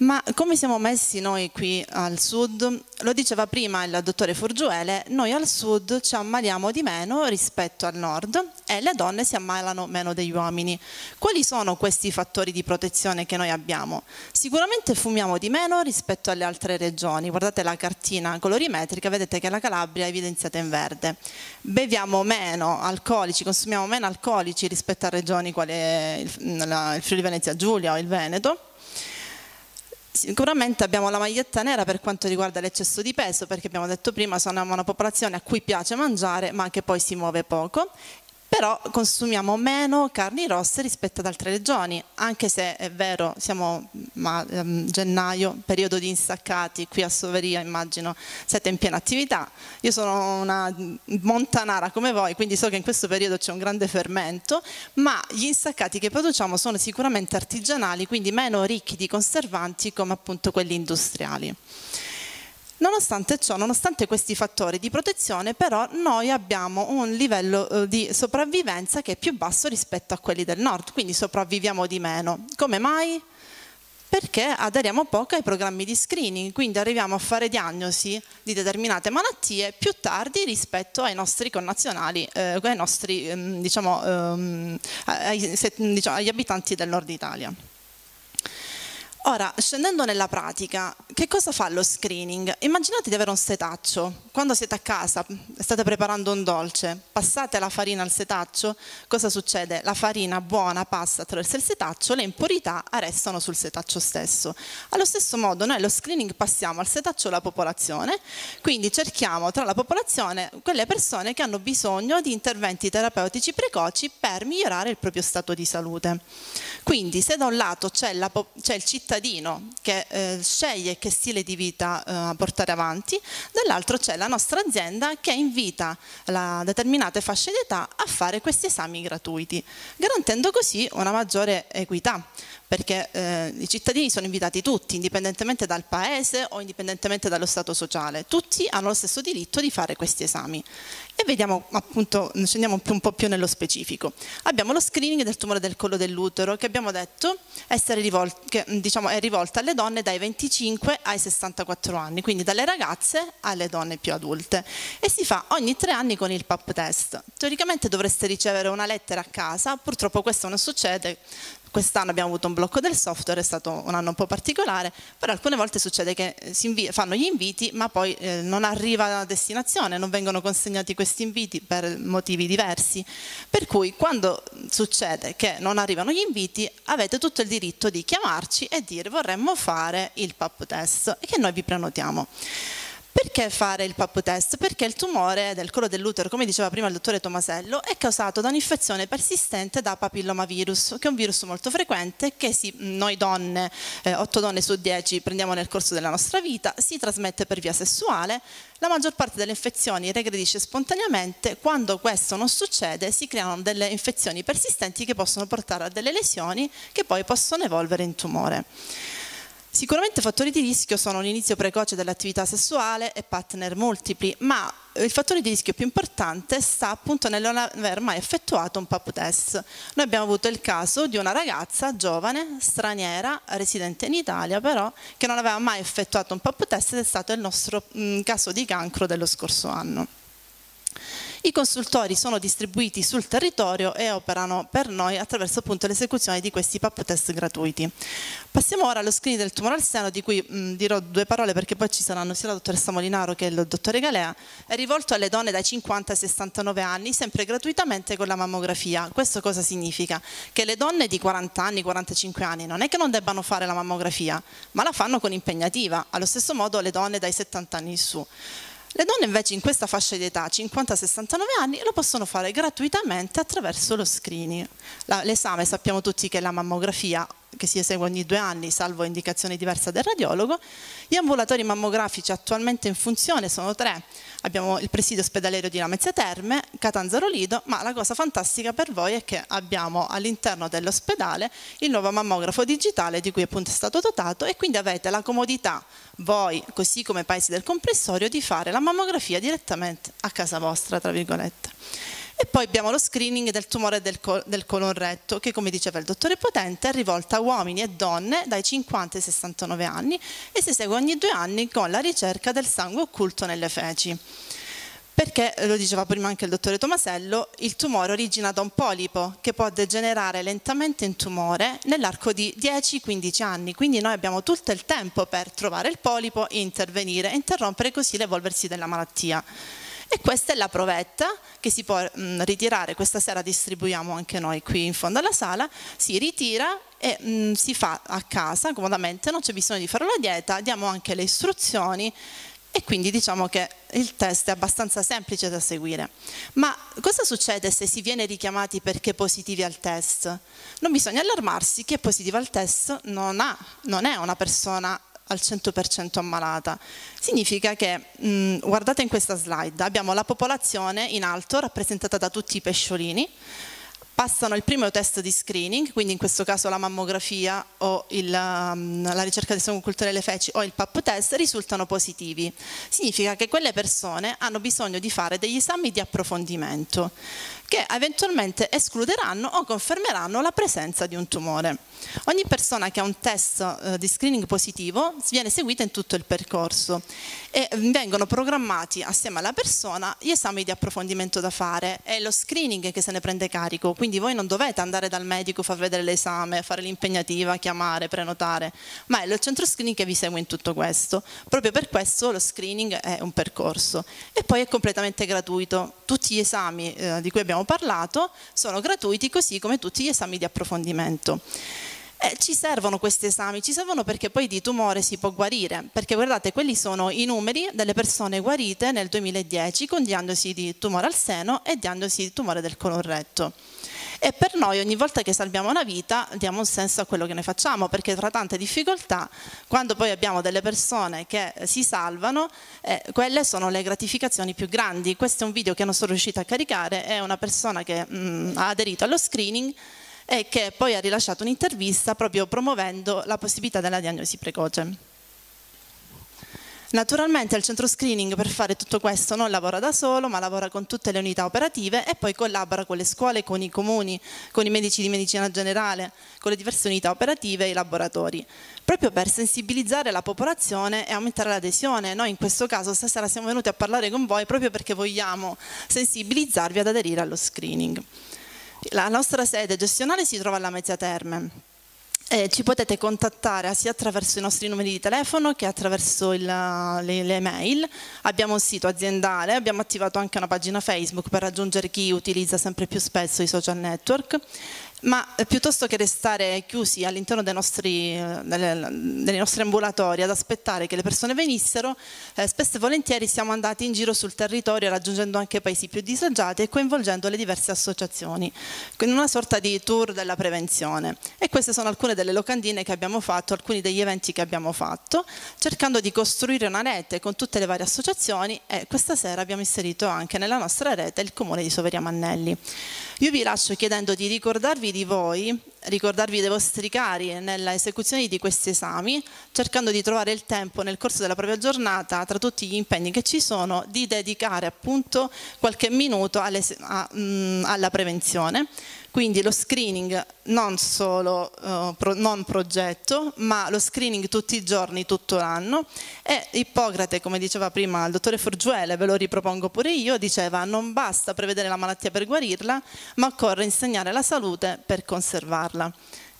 Ma come siamo messi noi qui al sud? Lo diceva prima il dottore Furgiuele, noi al sud ci ammaliamo di meno rispetto al nord e le donne si ammalano meno degli uomini. Quali sono questi fattori di protezione che noi abbiamo? Sicuramente fumiamo di meno rispetto alle altre regioni. Guardate la cartina colorimetrica, vedete che la Calabria è evidenziata in verde. Beviamo meno alcolici, consumiamo meno alcolici rispetto a regioni quali il Friuli Venezia Giulia o il Veneto Sicuramente abbiamo la maglietta nera per quanto riguarda l'eccesso di peso, perché abbiamo detto prima siamo una popolazione a cui piace mangiare, ma che poi si muove poco però consumiamo meno carni rosse rispetto ad altre regioni, anche se è vero, siamo a um, gennaio, periodo di insaccati, qui a Soveria immagino siete in piena attività, io sono una montanara come voi, quindi so che in questo periodo c'è un grande fermento, ma gli insaccati che produciamo sono sicuramente artigianali, quindi meno ricchi di conservanti come appunto quelli industriali. Nonostante ciò, nonostante questi fattori di protezione, però noi abbiamo un livello eh, di sopravvivenza che è più basso rispetto a quelli del nord, quindi sopravviviamo di meno. Come mai? Perché aderiamo poco ai programmi di screening, quindi arriviamo a fare diagnosi di determinate malattie più tardi rispetto ai nostri connazionali, eh, ai nostri, ehm, diciamo, ehm, ai, diciamo, agli abitanti del nord Italia. Ora, scendendo nella pratica, che cosa fa lo screening? Immaginate di avere un setaccio. Quando siete a casa, state preparando un dolce, passate la farina al setaccio, cosa succede? La farina buona passa attraverso il setaccio, le impurità restano sul setaccio stesso. Allo stesso modo noi lo screening passiamo al setaccio la popolazione, quindi cerchiamo tra la popolazione quelle persone che hanno bisogno di interventi terapeutici precoci per migliorare il proprio stato di salute. Quindi se da un lato c'è, il cittadino cittadino che eh, sceglie che stile di vita eh, portare avanti, dall'altro c'è la nostra azienda che invita la determinate fasce d'età a fare questi esami gratuiti, garantendo così una maggiore equità perché eh, i cittadini sono invitati tutti, indipendentemente dal paese o indipendentemente dallo stato sociale, tutti hanno lo stesso diritto di fare questi esami. E vediamo appunto, scendiamo un po' più nello specifico. Abbiamo lo screening del tumore del collo dell'utero che abbiamo detto rivolto, che, diciamo, è rivolta alle donne dai 25 ai 64 anni, quindi dalle ragazze alle donne più adulte. E si fa ogni tre anni con il PAP test. Teoricamente dovreste ricevere una lettera a casa, purtroppo questo non succede, Quest'anno abbiamo avuto un blocco del software, è stato un anno un po' particolare, però alcune volte succede che si fanno gli inviti ma poi eh, non arriva a destinazione, non vengono consegnati questi inviti per motivi diversi. Per cui quando succede che non arrivano gli inviti avete tutto il diritto di chiamarci e dire vorremmo fare il PAP test e che noi vi prenotiamo. Perché fare il PAP test? Perché il tumore del collo dell'utero, come diceva prima il dottore Tomasello, è causato da un'infezione persistente da papillomavirus, che è un virus molto frequente che si, noi donne, eh, 8 donne su 10 prendiamo nel corso della nostra vita, si trasmette per via sessuale, la maggior parte delle infezioni regredisce spontaneamente, quando questo non succede si creano delle infezioni persistenti che possono portare a delle lesioni che poi possono evolvere in tumore. Sicuramente fattori di rischio sono un inizio precoce dell'attività sessuale e partner multipli, ma il fattore di rischio più importante sta appunto nel non aver mai effettuato un PAP test. Noi abbiamo avuto il caso di una ragazza giovane, straniera, residente in Italia, però che non aveva mai effettuato un PAP test ed è stato il nostro mh, mm, caso di cancro dello scorso anno. I consultori sono distribuiti sul territorio e operano per noi attraverso l'esecuzione di questi PAP test gratuiti. Passiamo ora allo screening del tumore al seno, di cui mh, dirò due parole perché poi ci saranno sia la dottoressa Molinaro che il dottore Galea. È rivolto alle donne dai 50 ai 69 anni, sempre gratuitamente con la mammografia. Questo cosa significa? Che le donne di 40 anni, 45 anni non è che non debbano fare la mammografia, ma la fanno con impegnativa. Allo stesso modo le donne dai 70 anni in su. Le donne invece in questa fascia di età, 50-69 anni, lo possono fare gratuitamente attraverso lo screening. l'esame sappiamo tutti che è la mammografia che si esegue ogni due anni, salvo indicazione diversa del radiologo. Gli ambulatori mammografici attualmente in funzione sono tre. Abbiamo il presidio ospedaliero di Lamezia Terme, Catanzaro Lido, ma la cosa fantastica per voi è che abbiamo all'interno dell'ospedale il nuovo mammografo digitale di cui appunto è stato dotato e quindi avete la comodità, voi, così come paesi del comprensorio, di fare la mammografia direttamente a casa vostra, tra virgolette. E poi abbiamo lo screening del tumore del, col del colon retto, che come diceva il dottore Potente è rivolta a uomini e donne dai 50 ai 69 anni e si segue ogni due anni con la ricerca del sangue occulto nelle feci perché, lo diceva prima anche il dottore Tomasello, il tumore origina da un polipo che può degenerare lentamente in tumore nell'arco di 10-15 anni, quindi noi abbiamo tutto il tempo per trovare il polipo, intervenire e interrompere così l'evolversi della malattia. E questa è la provetta che si può mh, ritirare, questa sera distribuiamo anche noi qui in fondo alla sala, si ritira e mh, si fa a casa comodamente, non c'è bisogno di fare la dieta, diamo anche le istruzioni e quindi diciamo che il test è abbastanza semplice da seguire. Ma cosa succede se si viene richiamati perché positivi al test? Non bisogna allarmarsi, chi è positivo al test non, ha, non è una persona al 100% ammalata. Significa che, mh, guardate in questa slide, abbiamo la popolazione in alto rappresentata da tutti i pesciolini, passano il primo test di screening, quindi in questo caso la mammografia o il, um, la ricerca del sangue culturale delle feci o il PAP test, risultano positivi. Significa che quelle persone hanno bisogno di fare degli esami di approfondimento che eventualmente escluderanno o confermeranno la presenza di un tumore. Ogni persona che ha un test eh, di screening positivo viene seguita in tutto il percorso e vengono programmati assieme alla persona gli esami di approfondimento da fare. È lo screening che se ne prende carico, quindi voi non dovete andare dal medico, far vedere l'esame, fare l'impegnativa, chiamare, prenotare, ma è il centro screening che vi segue in tutto questo. Proprio per questo lo screening è un percorso e poi è completamente gratuito. Tutti gli esami eh, di cui abbiamo parlato sono gratuiti così come tutti gli esami di approfondimento. Eh, ci servono questi esami, ci servono perché poi di tumore si può guarire, perché guardate, quelli sono i numeri delle persone guarite nel 2010 con diagnosi di tumore al seno e diagnosi di tumore del colon retto. E per noi ogni volta che salviamo una vita diamo un senso a quello che noi facciamo, perché tra tante difficoltà, quando poi abbiamo delle persone che si salvano, eh, quelle sono le gratificazioni più grandi. Questo è un video che non sono riuscita a caricare, è una persona che mh, mm, ha aderito allo screening e che poi ha rilasciato un'intervista proprio promuovendo la possibilità della diagnosi precoce. Naturalmente il centro screening per fare tutto questo non lavora da solo, ma lavora con tutte le unità operative e poi collabora con le scuole, con i comuni, con i medici di medicina generale, con le diverse unità operative e i laboratori, proprio per sensibilizzare la popolazione e aumentare l'adesione. Noi in questo caso stasera siamo venuti a parlare con voi proprio perché vogliamo sensibilizzarvi ad aderire allo screening. La nostra sede gestionale si trova alla Mezzia Terme eh, ci potete contattare sia attraverso i nostri numeri di telefono che attraverso il, le, le, mail. Abbiamo un sito aziendale, abbiamo attivato anche una pagina Facebook per raggiungere chi utilizza sempre più spesso i social network ma eh, piuttosto che restare chiusi all'interno dei nostri, eh, dei nostri, ambulatori ad aspettare che le persone venissero, eh, spesso e volentieri siamo andati in giro sul territorio raggiungendo anche paesi più disagiati e coinvolgendo le diverse associazioni, in una sorta di tour della prevenzione. E queste sono alcune delle locandine che abbiamo fatto, alcuni degli eventi che abbiamo fatto, cercando di costruire una rete con tutte le varie associazioni e questa sera abbiamo inserito anche nella nostra rete il comune di Soveria Mannelli. Io vi lascio chiedendo di ricordarvi di voi, ricordarvi dei vostri cari nella esecuzione di questi esami, cercando di trovare il tempo nel corso della propria giornata, tra tutti gli impegni che ci sono, di dedicare appunto qualche minuto mm, alla prevenzione quindi lo screening non solo uh, pro, non progetto, ma lo screening tutti i giorni, tutto l'anno. E Ippocrate, come diceva prima il dottore Forgiuele, ve lo ripropongo pure io, diceva non basta prevedere la malattia per guarirla, ma occorre insegnare la salute per conservarla.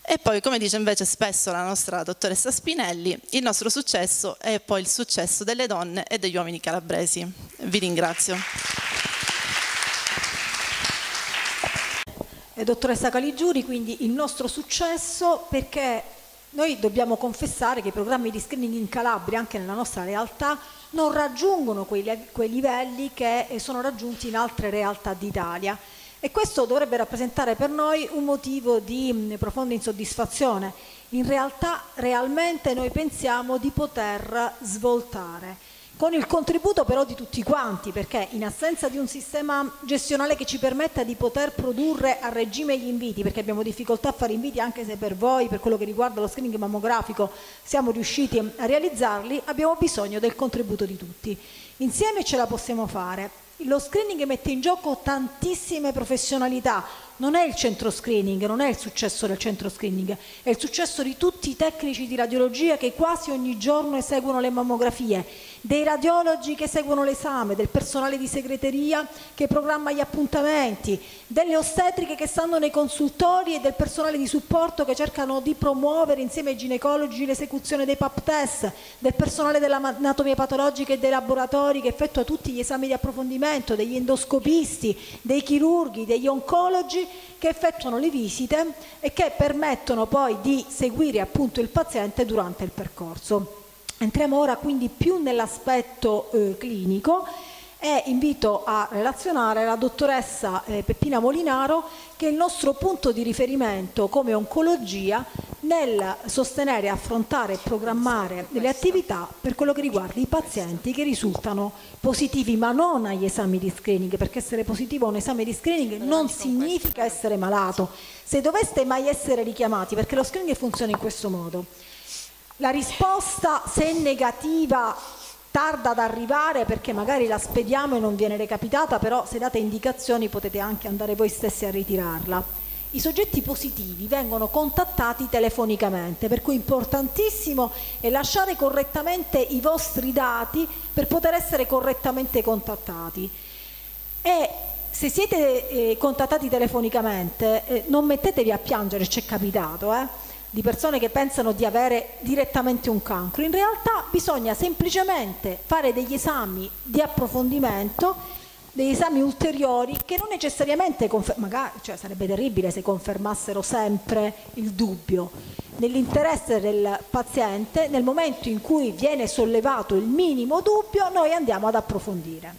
E poi, come dice invece spesso la nostra dottoressa Spinelli, il nostro successo è poi il successo delle donne e degli uomini calabresi. Vi ringrazio. Dottoressa Caligiuri, quindi il nostro successo perché noi dobbiamo confessare che i programmi di screening in Calabria, anche nella nostra realtà, non raggiungono quei, quei livelli che eh, sono raggiunti in altre realtà d'Italia. E questo dovrebbe rappresentare per noi un motivo di mh, profonda insoddisfazione. In realtà, realmente noi pensiamo di poter svoltare con il contributo però di tutti quanti, perché in assenza di un sistema gestionale che ci permetta di poter produrre a regime gli inviti, perché abbiamo difficoltà a fare inviti anche se per voi, per quello che riguarda lo screening mammografico, siamo riusciti a realizzarli, abbiamo bisogno del contributo di tutti. Insieme ce la possiamo fare. Lo screening mette in gioco tantissime professionalità, non è il centro screening, non è il successo del centro screening, è il successo di tutti i tecnici di radiologia che quasi ogni giorno eseguono le mammografie, dei radiologi che seguono l'esame, del personale di segreteria che programma gli appuntamenti, delle ostetriche che stanno nei consultori e del personale di supporto che cercano di promuovere insieme ai ginecologi l'esecuzione dei PAP test, del personale dell'anatomia patologica e dei laboratori che effettua tutti gli esami di approfondimento, degli endoscopisti, dei chirurghi, degli oncologi che effettuano le visite e che permettono poi di seguire appunto il paziente durante il percorso. Entriamo ora quindi più nell'aspetto eh, clinico e invito a relazionare la dottoressa eh, Peppina Molinaro che è il nostro punto di riferimento come oncologia nel sostenere, affrontare e programmare delle attività per quello che riguarda i pazienti che risultano positivi, ma non agli esami di screening, perché essere positivo a un esame di screening non significa essere malato. Se doveste mai essere richiamati, perché lo screening funziona in questo modo, la risposta se negativa tarda ad arrivare perché magari la spediamo e non viene recapitata, però se date indicazioni potete anche andare voi stessi a ritirarla i soggetti positivi vengono contattati telefonicamente, per cui importantissimo è lasciare correttamente i vostri dati per poter essere correttamente contattati. E se siete eh, contattati telefonicamente, eh, non mettetevi a piangere, ci è capitato, eh, di persone che pensano di avere direttamente un cancro. In realtà bisogna semplicemente fare degli esami di approfondimento degli esami ulteriori che non necessariamente, magari, cioè sarebbe terribile se confermassero sempre il dubbio. Nell'interesse del paziente, nel momento in cui viene sollevato il minimo dubbio, noi andiamo ad approfondire.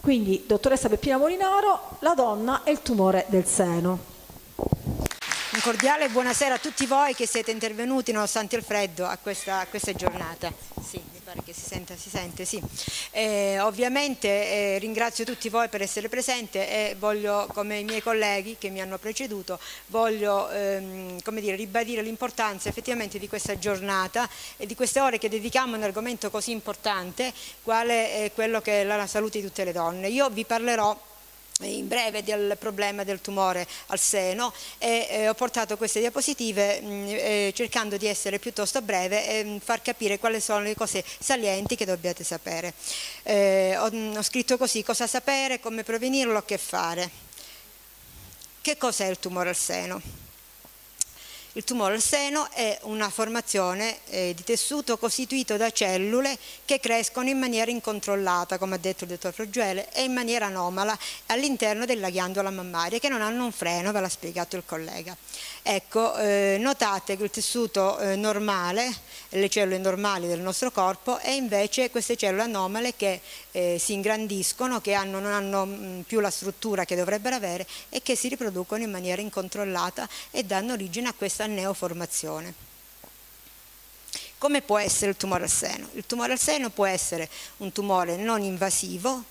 Quindi, dottoressa Peppina Molinaro, la donna e il tumore del seno. Un cordiale buonasera a tutti voi che siete intervenuti nonostante il freddo a questa, a questa giornata. Sì, mi pare che si senta, si sente, sì. Eh, ovviamente eh, ringrazio tutti voi per essere presenti e voglio, come i miei colleghi che mi hanno preceduto, voglio ehm, dire, ribadire l'importanza effettivamente di questa giornata e di queste ore che dedichiamo a un argomento così importante, quale è quello che è la salute di tutte le donne. Io vi parlerò in breve del problema del tumore al seno e eh, ho portato queste diapositive mh, eh, cercando di essere piuttosto breve e mh, far capire quali sono le cose salienti che dobbiate sapere. Eh, ho, ho scritto così, cosa sapere, come prevenirlo, che fare. Che cos'è il tumore al seno? Il tumore al seno è una formazione eh, di tessuto costituito da cellule che crescono in maniera incontrollata, come ha detto il dottor Frogiuele, e in maniera anomala all'interno della ghiandola mammaria, che non hanno un freno, ve l'ha spiegato il collega. Ecco, eh, notate che il tessuto eh, normale, le cellule normali del nostro corpo, e invece queste cellule anomale che eh, si ingrandiscono, che hanno, non hanno mh, mm, più la struttura che dovrebbero avere e che si riproducono in maniera incontrollata e danno origine a questa neoformazione. Come può essere il tumore al seno? Il tumore al seno può essere un tumore non invasivo,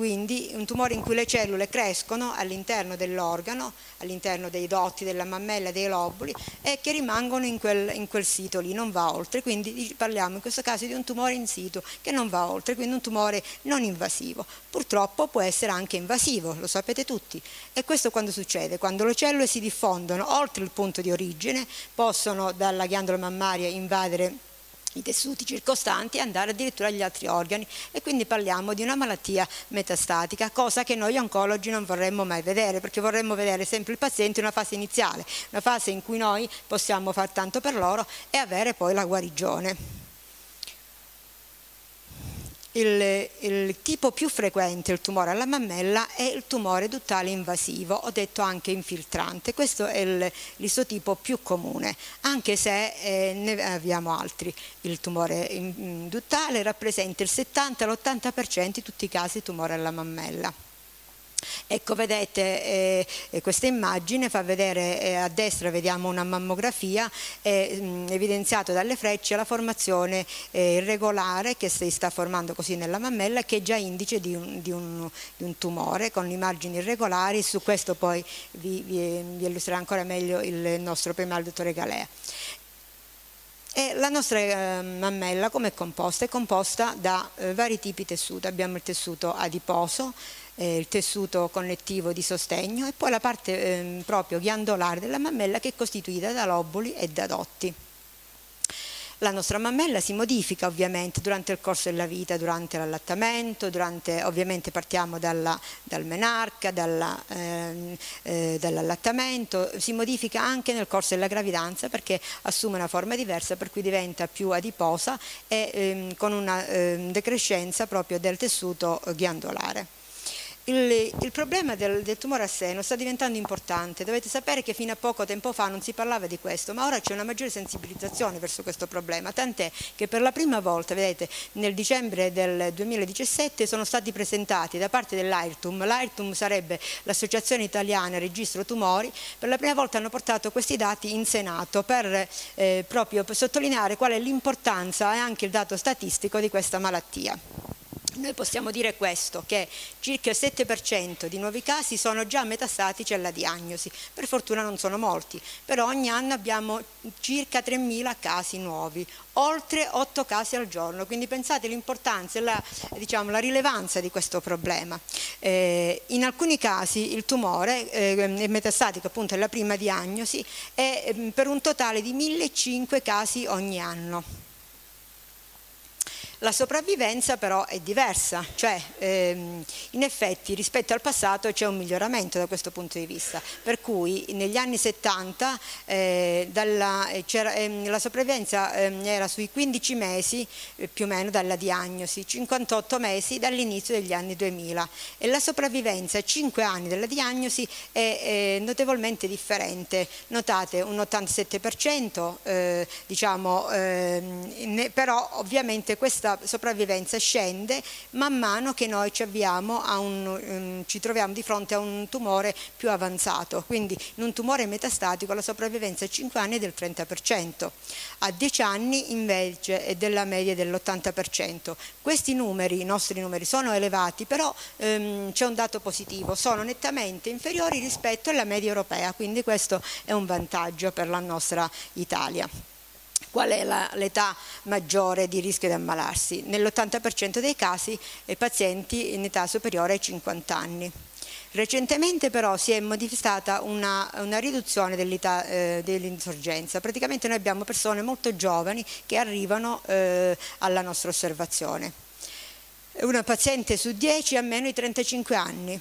quindi un tumore in cui le cellule crescono all'interno dell'organo, all'interno dei dotti, della mammella, dei lobuli e che rimangono in quel, in quel, sito lì, non va oltre, quindi parliamo in questo caso di un tumore in situ che non va oltre, quindi un tumore non invasivo. Purtroppo può essere anche invasivo, lo sapete tutti. E questo quando succede? Quando le cellule si diffondono oltre il punto di origine, possono dalla ghiandola mammaria invadere i tessuti circostanti e andare addirittura agli altri organi e quindi parliamo di una malattia metastatica, cosa che noi oncologi non vorremmo mai vedere, perché vorremmo vedere sempre il paziente in una fase iniziale, una fase in cui noi possiamo far tanto per loro e avere poi la guarigione. Il, il, tipo più frequente del tumore alla mammella è il tumore duttale invasivo, ho detto anche infiltrante, questo è l'isotipo più comune, anche se eh, ne abbiamo altri. Il tumore duttale rappresenta il 70-80% di tutti i casi di tumore alla mammella. Ecco, vedete eh, eh, questa immagine, fa vedere eh, a destra vediamo una mammografia eh, evidenziato dalle frecce la formazione eh, irregolare che si sta formando così nella mammella che è già indice di un, di un, di un tumore con immagini irregolari, su questo poi vi, vi, vi illustrerà ancora meglio il nostro primario dottore Galea. E la nostra eh, mammella come è composta? È composta da eh, vari tipi di tessuto, abbiamo il tessuto adiposo, eh, il tessuto connettivo di sostegno e poi la parte eh, proprio ghiandolare della mammella che è costituita da lobuli e da dotti. La nostra mammella si modifica ovviamente durante il corso della vita, durante l'allattamento, durante, ovviamente partiamo dalla, dal menarca, dalla, eh, eh, dall'allattamento, si modifica anche nel corso della gravidanza perché assume una forma diversa per cui diventa più adiposa e ehm, con una ehm, decrescenza proprio del tessuto ghiandolare. Il, il problema del, del, tumore al seno sta diventando importante, dovete sapere che fino a poco tempo fa non si parlava di questo, ma ora c'è una maggiore sensibilizzazione verso questo problema, tant'è che per la prima volta, vedete, nel dicembre del 2017 sono stati presentati da parte dell'AIRTUM, l'AIRTUM sarebbe l'Associazione Italiana Registro Tumori, per la prima volta hanno portato questi dati in Senato per eh, proprio per sottolineare qual è l'importanza e anche il dato statistico di questa malattia. Noi possiamo dire questo, che circa il 7% di nuovi casi sono già metastatici alla diagnosi, per fortuna non sono molti, però ogni anno abbiamo circa 3.000 casi nuovi, oltre 8 casi al giorno, quindi pensate l'importanza e la, diciamo, la, rilevanza di questo problema. Eh, in alcuni casi il tumore eh, è metastatico appunto alla prima diagnosi e eh, per un totale di 1.500 casi ogni anno. La sopravvivenza però è diversa, cioè ehm, in effetti rispetto al passato c'è un miglioramento da questo punto di vista, per cui negli anni 70 eh, dalla, ehm, la sopravvivenza ehm, era sui 15 mesi eh, più o meno dalla diagnosi, 58 mesi dall'inizio degli anni 2000 e la sopravvivenza a 5 anni dalla diagnosi è, è notevolmente differente, notate un 87%, eh, diciamo, ehm, però ovviamente questa questa sopravvivenza scende man mano che noi ci, un, um, ci troviamo di fronte a un tumore più avanzato, quindi in un tumore metastatico la sopravvivenza a 5 anni è del 30%, a 10 anni invece è della media dell'80%. Questi numeri, i nostri numeri, sono elevati, però um, c'è un dato positivo, sono nettamente inferiori rispetto alla media europea, quindi questo è un vantaggio per la nostra Italia qual è l'età maggiore di rischio di ammalarsi. Nell'80% dei casi i pazienti in età superiore ai 50 anni. Recentemente però si è modificata una, una riduzione eh, dell'insorgenza, praticamente noi abbiamo persone molto giovani che arrivano eh, alla nostra osservazione. Una paziente su 10 ha meno di 35 anni,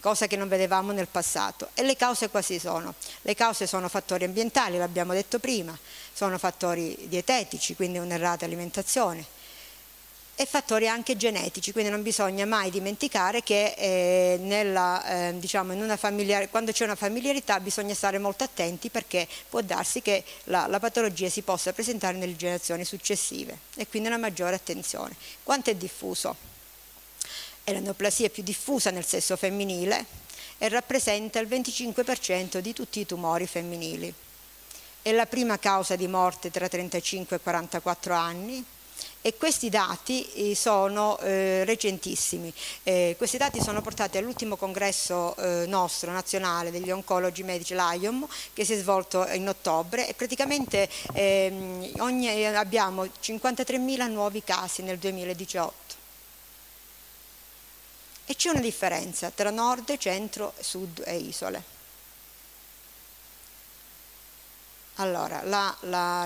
cosa che non vedevamo nel passato. E le cause quasi sono? Le cause sono fattori ambientali, l'abbiamo detto prima, sono fattori dietetici, quindi un'errata alimentazione, e fattori anche genetici, quindi non bisogna mai dimenticare che eh, nella, eh, diciamo, quando c'è una familiarità bisogna stare molto attenti perché può darsi che la, la, patologia si possa presentare nelle generazioni successive e quindi una maggiore attenzione. Quanto è diffuso? È la neoplasia più diffusa nel sesso femminile e rappresenta il 25% di tutti i tumori femminili. È la prima causa di morte tra 35 e 44 anni e questi dati eh, sono eh, recentissimi. Eh, questi dati sono portati all'ultimo congresso eh, nostro nazionale degli oncologi medici, l'AIOM, che si è svolto in ottobre e praticamente ehm, ogni, abbiamo 53.000 nuovi casi nel 2018 e c'è una differenza tra nord, centro, sud e isole. Allora,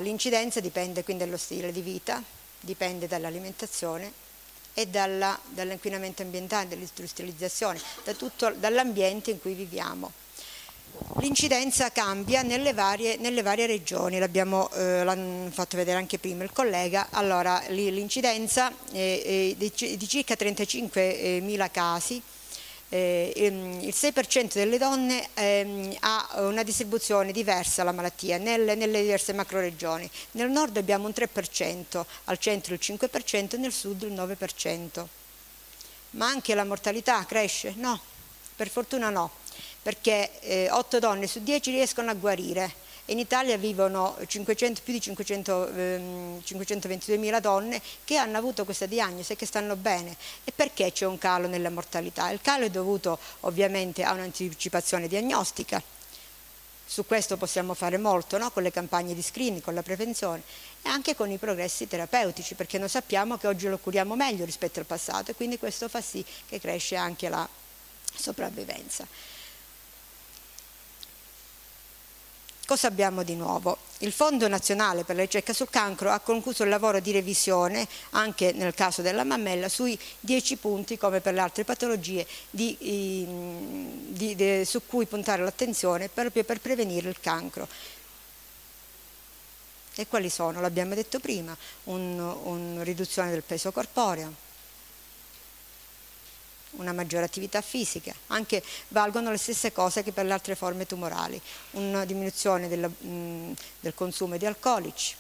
l'incidenza dipende quindi dallo stile di vita, dipende dall'alimentazione e dall'inquinamento ambientale, dall'industrializzazione, da dall'ambiente in cui viviamo. L'incidenza cambia nelle varie, nelle varie regioni, l'abbiamo eh, fatto vedere anche prima il collega, allora l'incidenza è, di, di, circa 35.000 casi, il 6% delle donne eh, ha una distribuzione diversa la malattia nelle, nelle diverse macroregioni, nel nord abbiamo un 3%, al centro il 5% e nel sud il 9%. Ma anche la mortalità cresce? No, per fortuna no perché eh, 8 donne su 10 riescono a guarire. In Italia vivono 500, più di 500, ehm, 522 mila donne che hanno avuto questa diagnosi e che stanno bene. E perché c'è un calo nella mortalità? Il calo è dovuto ovviamente a un'anticipazione diagnostica. Su questo possiamo fare molto, no? con le campagne di screening, con la prevenzione e anche con i progressi terapeutici, perché noi sappiamo che oggi lo curiamo meglio rispetto al passato e quindi questo fa sì che cresce anche la sopravvivenza. Cosa abbiamo di nuovo? Il Fondo Nazionale per la ricerca sul cancro ha concluso il lavoro di revisione, anche nel caso della mammella, sui 10 punti, come per le altre patologie, di, di, di, su cui puntare l'attenzione proprio per prevenire il cancro. E quali sono? L'abbiamo detto prima, una un riduzione del peso corporeo, una maggiore attività fisica, anche valgono le stesse cose che per le altre forme tumorali, una diminuzione della, mh, del consumo di alcolici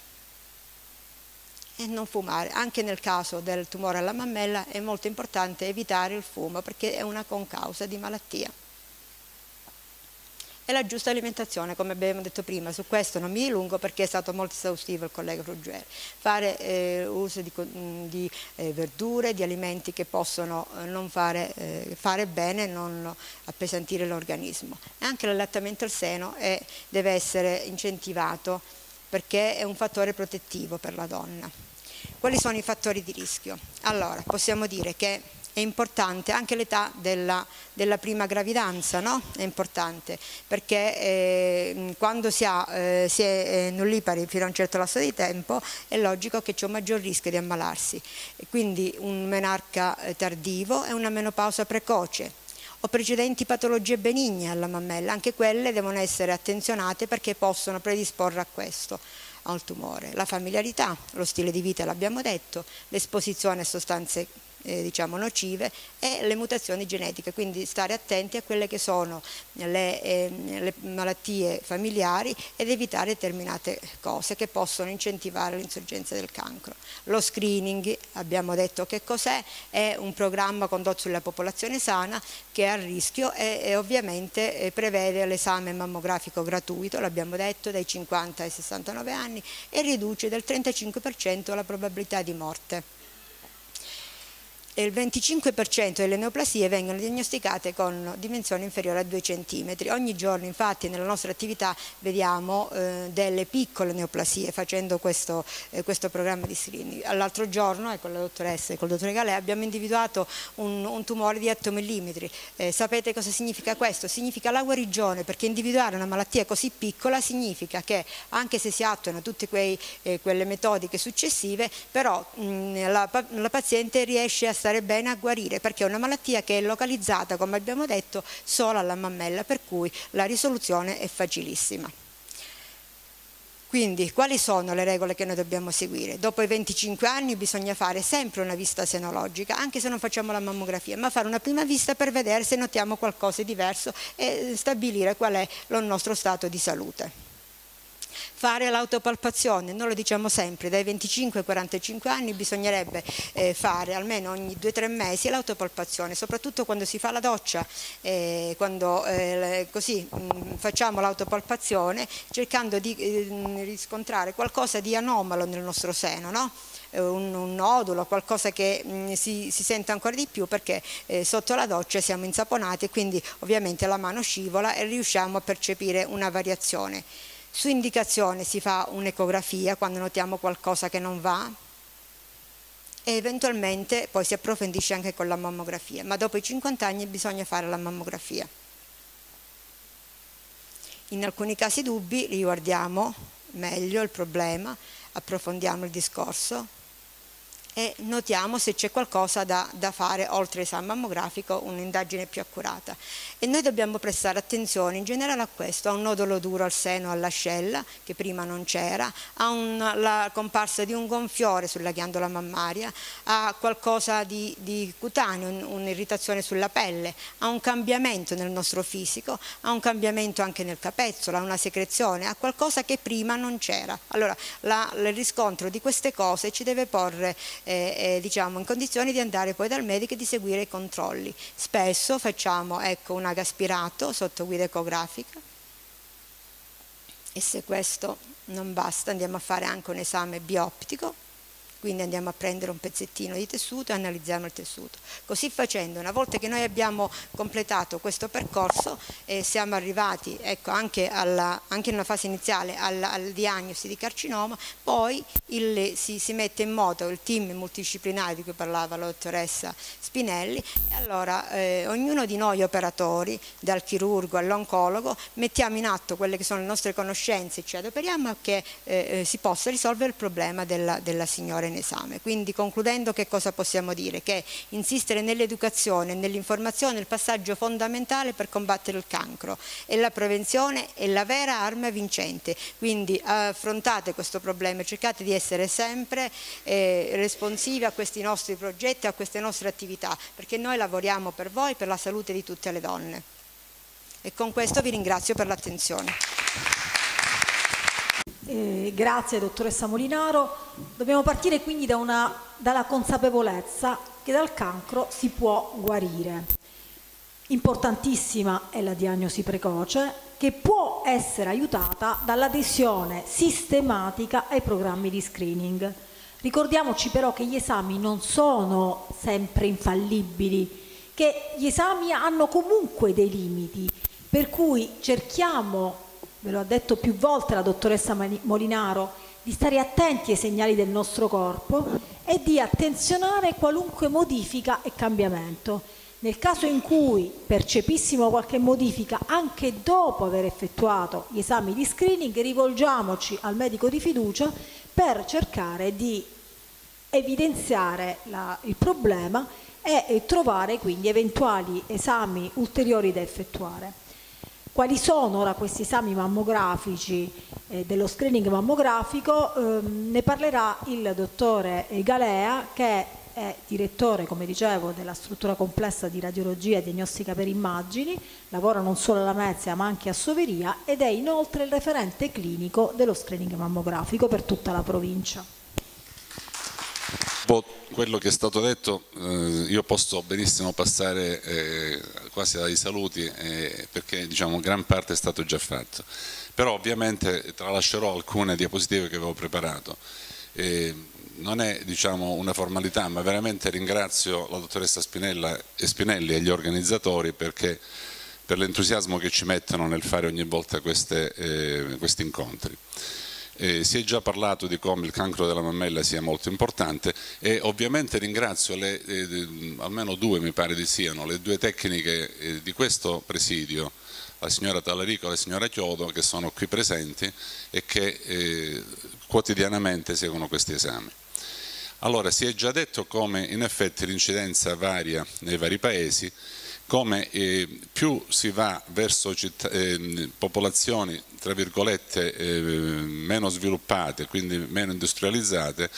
e non fumare. Anche nel caso del tumore alla mammella è molto importante evitare il fumo perché è una concausa di malattia e la giusta alimentazione, come abbiamo detto prima, su questo non mi dilungo perché è stato molto esaustivo il collega Ruggeri, fare eh, uso di, di eh, verdure, di alimenti che possono eh, non fare, eh, fare bene non appesantire l'organismo. Anche l'allattamento al seno è, deve essere incentivato perché è un fattore protettivo per la donna. Quali sono i fattori di rischio? Allora, possiamo dire che è importante anche l'età della, della, prima gravidanza, no? È importante perché eh, quando si, ha, eh, si è eh, nullipari fino a un certo lasso di tempo è logico che c'è un maggior rischio di ammalarsi. E quindi un menarca eh, tardivo e una menopausa precoce o precedenti patologie benigne alla mammella, anche quelle devono essere attenzionate perché possono predisporre a questo al tumore. La familiarità, lo stile di vita l'abbiamo detto, l'esposizione a sostanze eh, diciamo, nocive e le mutazioni genetiche, quindi stare attenti a quelle che sono le, eh, le malattie familiari ed evitare determinate cose che possono incentivare l'insorgenza del cancro. Lo screening, abbiamo detto che cos'è, è un programma condotto sulla popolazione sana che è a rischio e, e ovviamente eh, prevede l'esame mammografico gratuito, l'abbiamo detto, dai 50 ai 69 anni e riduce del 35% la probabilità di morte e il 25% delle neoplasie vengono diagnosticate con dimensioni inferiori a 2 cm. Ogni giorno infatti nella nostra attività vediamo eh, delle piccole neoplasie facendo questo, eh, questo programma di screening. L'altro giorno con la dottoressa e con il dottore Galè abbiamo individuato un, un tumore di 8 mm. Eh, sapete cosa significa questo? Significa la guarigione perché individuare una malattia così piccola significa che anche se si attuano tutte quei, eh, quelle metodiche successive però mh, la, la paziente riesce a stare bene a guarire perché è una malattia che è localizzata, come abbiamo detto, solo alla mammella, per cui la risoluzione è facilissima. Quindi quali sono le regole che noi dobbiamo seguire? Dopo i 25 anni bisogna fare sempre una vista senologica, anche se non facciamo la mammografia, ma fare una prima vista per vedere se notiamo qualcosa di diverso e stabilire qual è il nostro stato di salute fare l'autopalpazione, noi lo diciamo sempre, dai 25 ai 45 anni bisognerebbe eh, fare almeno ogni 2-3 mesi l'autopalpazione, soprattutto quando si fa la doccia, eh, quando eh, così mh, mm, facciamo l'autopalpazione cercando di eh, riscontrare qualcosa di anomalo nel nostro seno, no? Eh, un, un, nodulo, qualcosa che mh, mm, si, si, sente ancora di più perché eh, sotto la doccia siamo insaponati e quindi ovviamente la mano scivola e riusciamo a percepire una variazione. Su indicazione si fa un'ecografia quando notiamo qualcosa che non va e eventualmente poi si approfondisce anche con la mammografia, ma dopo i 50 anni bisogna fare la mammografia. In alcuni casi dubbi riguardiamo meglio il problema, approfondiamo il discorso e notiamo se c'è qualcosa da, da fare oltre l'esame mammografico, un'indagine più accurata. E noi dobbiamo prestare attenzione in generale a questo, a un nodolo duro al seno, all'ascella, che prima non c'era, a un, la comparsa di un gonfiore sulla ghiandola mammaria, a qualcosa di, di cutaneo, un'irritazione sulla pelle, a un cambiamento nel nostro fisico, a un cambiamento anche nel capezzolo, a una secrezione, a qualcosa che prima non c'era. Allora la, il riscontro di queste cose ci deve porre eh, eh, diciamo, in condizioni di andare poi dal medico e di seguire i controlli. Spesso facciamo ecco, un agaspirato sotto guida ecografica. E se questo non basta andiamo a fare anche un esame bioptico quindi andiamo a prendere un pezzettino di tessuto e analizziamo il tessuto. Così facendo, una volta che noi abbiamo completato questo percorso e siamo arrivati ecco, anche, alla, anche, in una fase iniziale alla, alla diagnosi di carcinoma, poi il, si, si, mette in moto il team multidisciplinare di cui parlava la dottoressa Spinelli e allora eh, ognuno di noi operatori, dal chirurgo all'oncologo, mettiamo in atto quelle che sono le nostre conoscenze e ci adoperiamo che eh, eh si possa risolvere il problema della, della signora in esame. Quindi concludendo che cosa possiamo dire? Che insistere nell'educazione, nell'informazione è il passaggio fondamentale per combattere il cancro e la prevenzione è la vera arma vincente. Quindi affrontate questo problema e cercate di essere sempre eh, responsivi a questi nostri progetti, a queste nostre attività, perché noi lavoriamo per voi, per la salute di tutte le donne. E con questo vi ringrazio per l'attenzione. Eh, grazie dottoressa Molinaro. Dobbiamo partire quindi da una, dalla consapevolezza che dal cancro si può guarire. Importantissima è la diagnosi precoce che può essere aiutata dall'adesione sistematica ai programmi di screening. Ricordiamoci però che gli esami non sono sempre infallibili, che gli esami hanno comunque dei limiti, per cui cerchiamo ve lo ha detto più volte la dottoressa Molinaro, di stare attenti ai segnali del nostro corpo e di attenzionare qualunque modifica e cambiamento. Nel caso in cui percepissimo qualche modifica anche dopo aver effettuato gli esami di screening, rivolgiamoci al medico di fiducia per cercare di evidenziare la, il problema e trovare quindi eventuali esami ulteriori da effettuare. Quali sono ora questi esami mammografici eh, dello screening mammografico? Eh, ne parlerà il dottore Galea che è direttore, come dicevo, della struttura complessa di radiologia e diagnostica per immagini, lavora non solo alla Mezia ma anche a Soveria ed è inoltre il referente clinico dello screening mammografico per tutta la provincia dopo quello che è stato detto eh, io posso benissimo passare eh, quasi ai saluti eh, perché diciamo gran parte è stato già fatto però ovviamente tralascerò alcune diapositive che avevo preparato non è diciamo, una formalità ma veramente ringrazio la dottoressa Spinella e Spinelli e gli organizzatori perché per l'entusiasmo che ci mettono nel fare ogni volta queste, eh, questi incontri. Eh, si è già parlato di come il cancro della mammella sia molto importante e ovviamente ringrazio le, eh, almeno due mi pare di siano, le due tecniche eh, di questo presidio, la signora Talarico e la signora Chiodo che sono qui presenti e che eh, quotidianamente seguono questi esami. Allora, si è già detto come in effetti l'incidenza varia nei vari paesi, come eh, più si va verso città, eh, popolazioni tra virgolette eh, meno sviluppate, quindi meno industrializzate,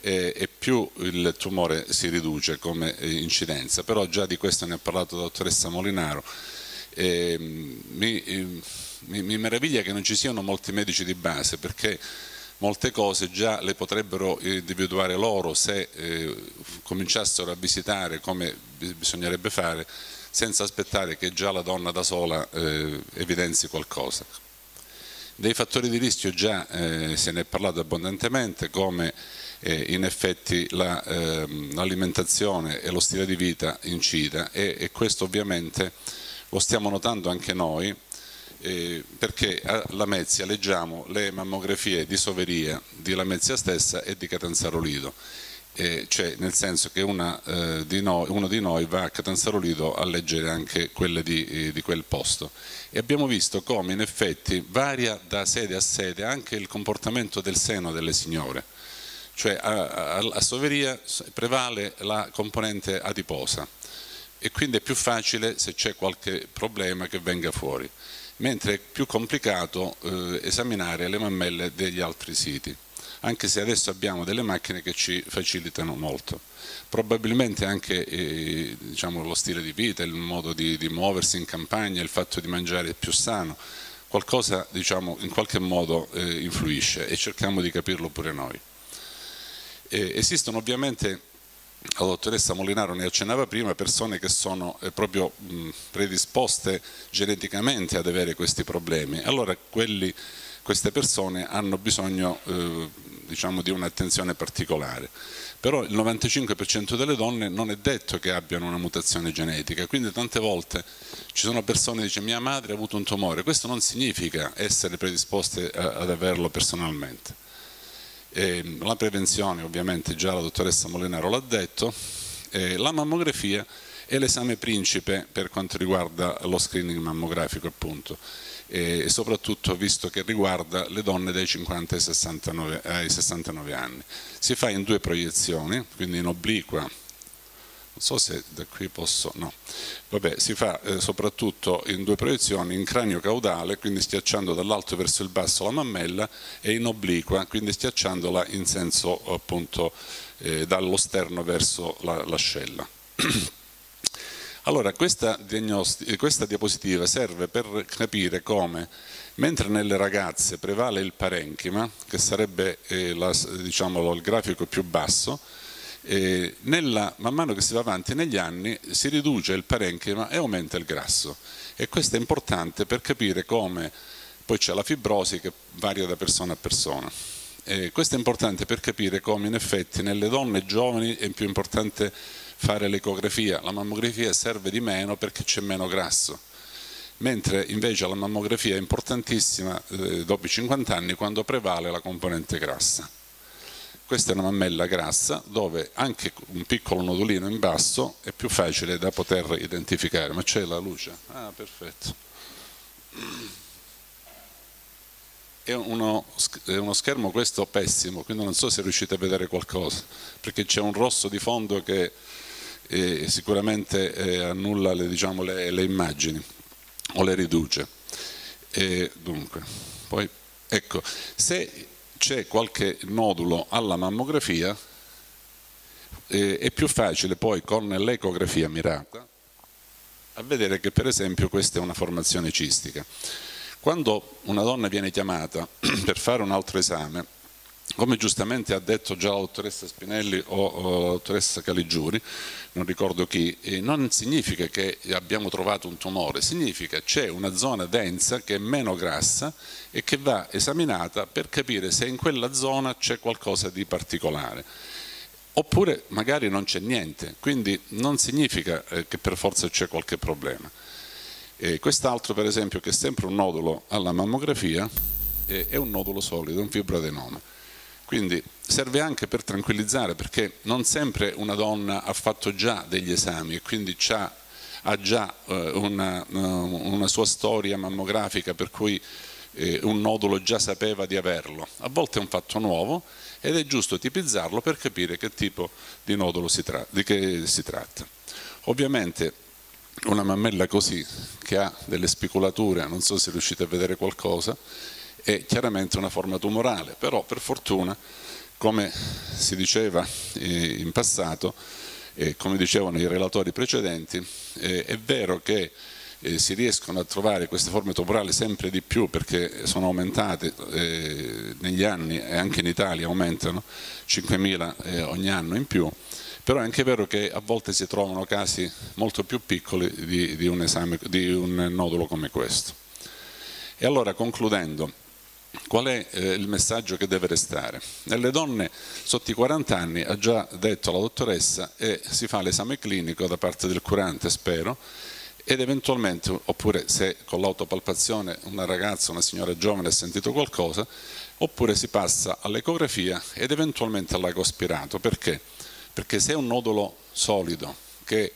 eh, e più il tumore si riduce come eh, incidenza. Però già di questo ne ha parlato la dottoressa Molinaro. Mi, mi, mi meraviglia che non ci siano molti medici di base perché molte cose già le potrebbero individuare loro se eh, cominciassero a visitare come bisognerebbe fare senza aspettare che già la donna da sola eh, evidenzi qualcosa. Dei fattori di rischio già eh, se ne è parlato abbondantemente come eh, in effetti l'alimentazione la, ehm, e lo stile di vita incida e, e, questo ovviamente lo stiamo notando anche noi eh, perché a Lamezia leggiamo le mammografie di Soveria, di Lamezia stessa e di Catanzaro Lido eh, cioè nel senso che una, eh, di noi, uno di noi va a Catanzaro Lido a leggere anche quelle di, eh, di, quel posto. E abbiamo visto come in effetti varia da sede a sede anche il comportamento del seno delle signore. Cioè a, a, a Soveria prevale la componente adiposa. E quindi è più facile se c'è qualche problema che venga fuori. Mentre è più complicato eh, esaminare le mammelle degli altri siti anche se adesso abbiamo delle macchine che ci facilitano molto. Probabilmente anche eh, diciamo, lo stile di vita, il modo di, di, muoversi in campagna, il fatto di mangiare più sano, qualcosa diciamo, in qualche modo eh, influisce e cerchiamo di capirlo pure noi. Eh, esistono ovviamente la dottoressa Molinaro ne accennava prima, persone che sono eh, proprio predisposte geneticamente ad avere questi problemi. Allora quelli, queste persone hanno bisogno eh, diciamo, di un'attenzione particolare. Però il 95% delle donne non è detto che abbiano una mutazione genetica, quindi tante volte ci sono persone che dicono mia madre ha avuto un tumore, questo non significa essere predisposte ad averlo personalmente. E la prevenzione ovviamente già la dottoressa Molinaro l'ha detto, la mammografia è l'esame principe per quanto riguarda lo screening mammografico appunto e soprattutto visto che riguarda le donne dai 50 ai 69, ai 69 anni. Si fa in due proiezioni, quindi in obliqua non so se da qui posso, no, vabbè, si fa eh, soprattutto in due proiezioni, in cranio caudale, quindi schiacciando dall'alto verso il basso la mammella, e in obliqua, quindi schiacciandola in senso appunto eh, dallo sterno verso l'ascella. allora, questa, questa diapositiva serve per capire come mentre nelle ragazze prevale il parenchima, che sarebbe eh, la, diciamo, il grafico più basso, eh, nella, man mano che si va avanti negli anni si riduce il parenchima e aumenta il grasso e questo è importante per capire come poi c'è la fibrosi che varia da persona a persona. Eh, questo è importante per capire come in effetti nelle donne giovani è più importante fare l'ecografia, la mammografia serve di meno perché c'è meno grasso, mentre invece la mammografia è importantissima eh, dopo i 50 anni quando prevale la componente grassa. Questa è una mammella grassa dove anche un piccolo nodulino in basso è più facile da poter identificare. Ma c'è la luce? Ah, perfetto. È uno, è uno, schermo questo pessimo, quindi non so se riuscite a vedere qualcosa, perché c'è un rosso di fondo che eh, sicuramente eh, annulla le, diciamo, le, le, immagini o le riduce. E dunque, poi, ecco, se c'è qualche nodulo alla mammografia, eh, è più facile poi con l'ecografia mirata a vedere che per esempio questa è una formazione cistica. Quando una donna viene chiamata per fare un altro esame, come giustamente ha detto già la dottoressa Spinelli o, la dottoressa Caligiuri, non ricordo chi, eh, non significa che abbiamo trovato un tumore, significa che c'è una zona densa che è meno grassa e che va esaminata per capire se in quella zona c'è qualcosa di particolare. Oppure magari non c'è niente, quindi non significa eh, che per forza c'è qualche problema. quest'altro per esempio che è sempre un nodulo alla mammografia eh, è un nodulo solido, un fibroadenoma quindi serve anche per tranquillizzare perché non sempre una donna ha fatto già degli esami e quindi ha già eh, una, eh, una, sua storia mammografica per cui eh, un nodulo già sapeva di averlo. A volte è un fatto nuovo ed è giusto tipizzarlo per capire che tipo di nodulo si, tra di si tratta. Ovviamente una mammella così che ha delle spicolature, non so se riuscite a vedere qualcosa, è chiaramente una forma tumorale, però per fortuna, come si diceva eh, in passato, e come dicevano i relatori precedenti, eh, è vero che eh, si riescono a trovare queste forme tumorali sempre di più perché sono aumentate negli anni e anche in Italia aumentano 5.000 eh, ogni anno in più, però è anche vero che a volte si trovano casi molto più piccoli di, di, un, esame, di un nodulo come questo. E allora concludendo, Qual è eh, il messaggio che deve restare? Nelle donne sotto i 40 anni, ha già detto la dottoressa, e si fa l'esame clinico da parte del curante, spero, ed eventualmente, oppure se con l'autopalpazione una ragazza, una signora giovane ha sentito qualcosa, oppure si passa all'ecografia ed eventualmente all'ecospirato. Perché? Perché se è un nodulo solido, che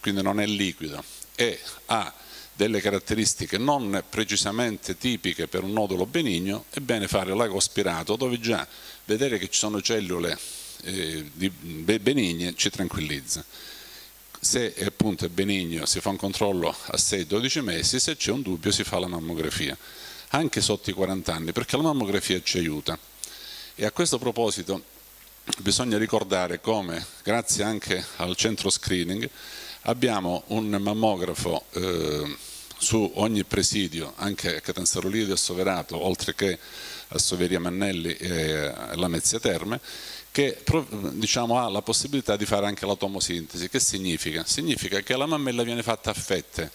quindi non è liquido, e ha delle caratteristiche non precisamente tipiche per un nodulo benigno, è bene fare l'agospirato dove già vedere che ci sono cellule eh, benigne ci tranquillizza. Se appunto è benigno si fa un controllo a 6-12 mesi, se c'è un dubbio si fa la mammografia, anche sotto i 40 anni, perché la mammografia ci aiuta. E a questo proposito bisogna ricordare come, grazie anche al centro screening, Abbiamo un mammografo eh, su ogni presidio, anche a Catanzarolide e a Soverato, oltre che a Soveria Mannelli e alla Mezzia Terme, che diciamo, ha la possibilità di fare anche la tomosintesi. Che significa? Significa che la mammella viene fatta a fette,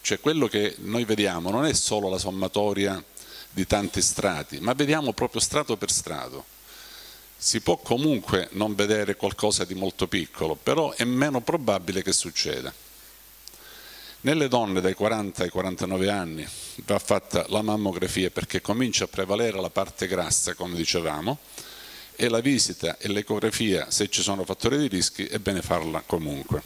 cioè quello che noi vediamo non è solo la sommatoria di tanti strati, ma vediamo proprio strato per strato si può comunque non vedere qualcosa di molto piccolo, però è meno probabile che succeda. Nelle donne dai 40 ai 49 anni va fatta la mammografia perché comincia a prevalere la parte grassa, come dicevamo, e la visita e l'ecografia, se ci sono fattori di rischi, è bene farla comunque.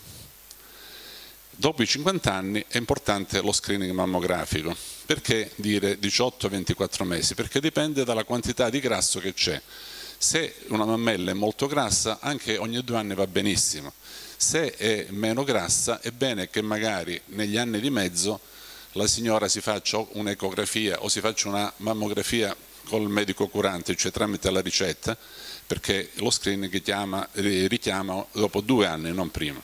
Dopo i 50 anni è importante lo screening mammografico. Perché dire 18-24 mesi? Perché dipende dalla quantità di grasso che c'è. Se una mammella è molto grassa, anche ogni due anni va benissimo. Se è meno grassa, è bene che magari negli anni di mezzo la signora si faccia un'ecografia o si faccia una mammografia col medico curante, cioè tramite la ricetta, perché lo screening richiama, richiama dopo due anni, non prima.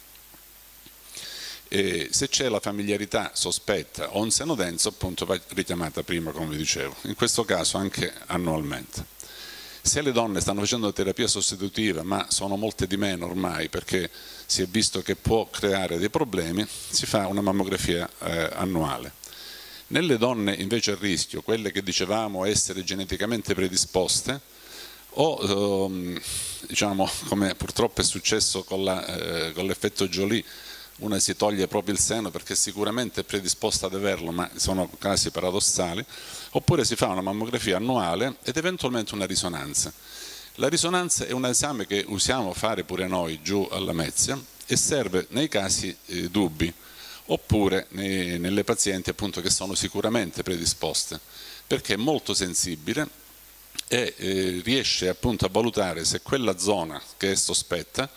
E se c'è la familiarità sospetta o un seno denso, appunto va richiamata prima, come vi dicevo, in questo caso anche annualmente. Se le donne stanno facendo terapia sostitutiva, ma sono molte di meno ormai perché si è visto che può creare dei problemi, si fa una mammografia eh, annuale. Nelle donne invece a rischio, quelle che dicevamo essere geneticamente predisposte, o ehm, diciamo come purtroppo è successo con, eh, l'effetto Jolie, una si toglie proprio il seno perché sicuramente è predisposta ad averlo, ma sono casi paradossali, oppure si fa una mammografia annuale ed eventualmente una risonanza. La risonanza è un esame che usiamo fare pure noi giù alla Mezia e serve nei casi eh, dubbi oppure nei, nelle pazienti appunto, che sono sicuramente predisposte, perché è molto sensibile e eh, riesce appunto a valutare se quella zona che è sospetta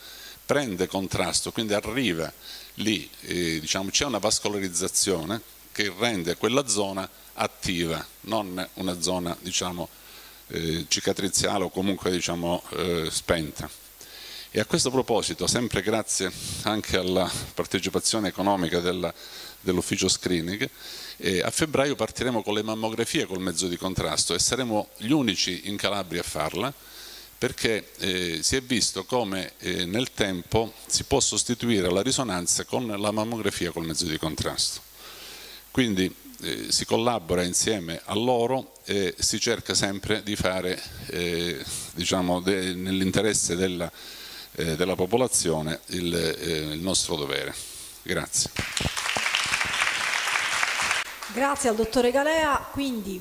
prende contrasto, quindi arriva lì, eh, diciamo, c'è una vascolarizzazione che rende quella zona attiva, non una zona diciamo, eh, cicatriziale o comunque diciamo, eh, spenta. E a questo proposito, sempre grazie anche alla partecipazione economica della, dell'ufficio screening, eh, a febbraio partiremo con le mammografie col mezzo di contrasto e saremo gli unici in Calabria a farla perché eh, si è visto come eh, nel tempo si può sostituire la risonanza con la mammografia col mezzo di contrasto. Quindi eh, si collabora insieme a loro e si cerca sempre di fare eh, diciamo, de, nell'interesse della eh, della popolazione il, eh, il nostro dovere. Grazie. Grazie al dottore Galea. Quindi,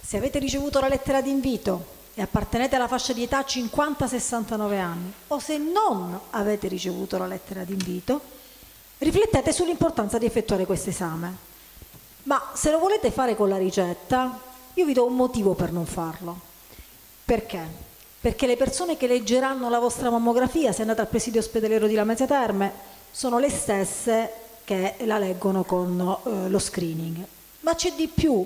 se avete ricevuto la lettera di invito e appartenete alla fascia di età 50-69 anni, o se non avete ricevuto la lettera di invito, riflettete sull'importanza di effettuare questo esame. Ma se lo volete fare con la ricetta, io vi do un motivo per non farlo. Perché? perché le persone che leggeranno la vostra mammografia, se andate al presidio ospedaliero di Lamezia Terme, sono le stesse che la leggono con eh, lo screening. Ma c'è di più.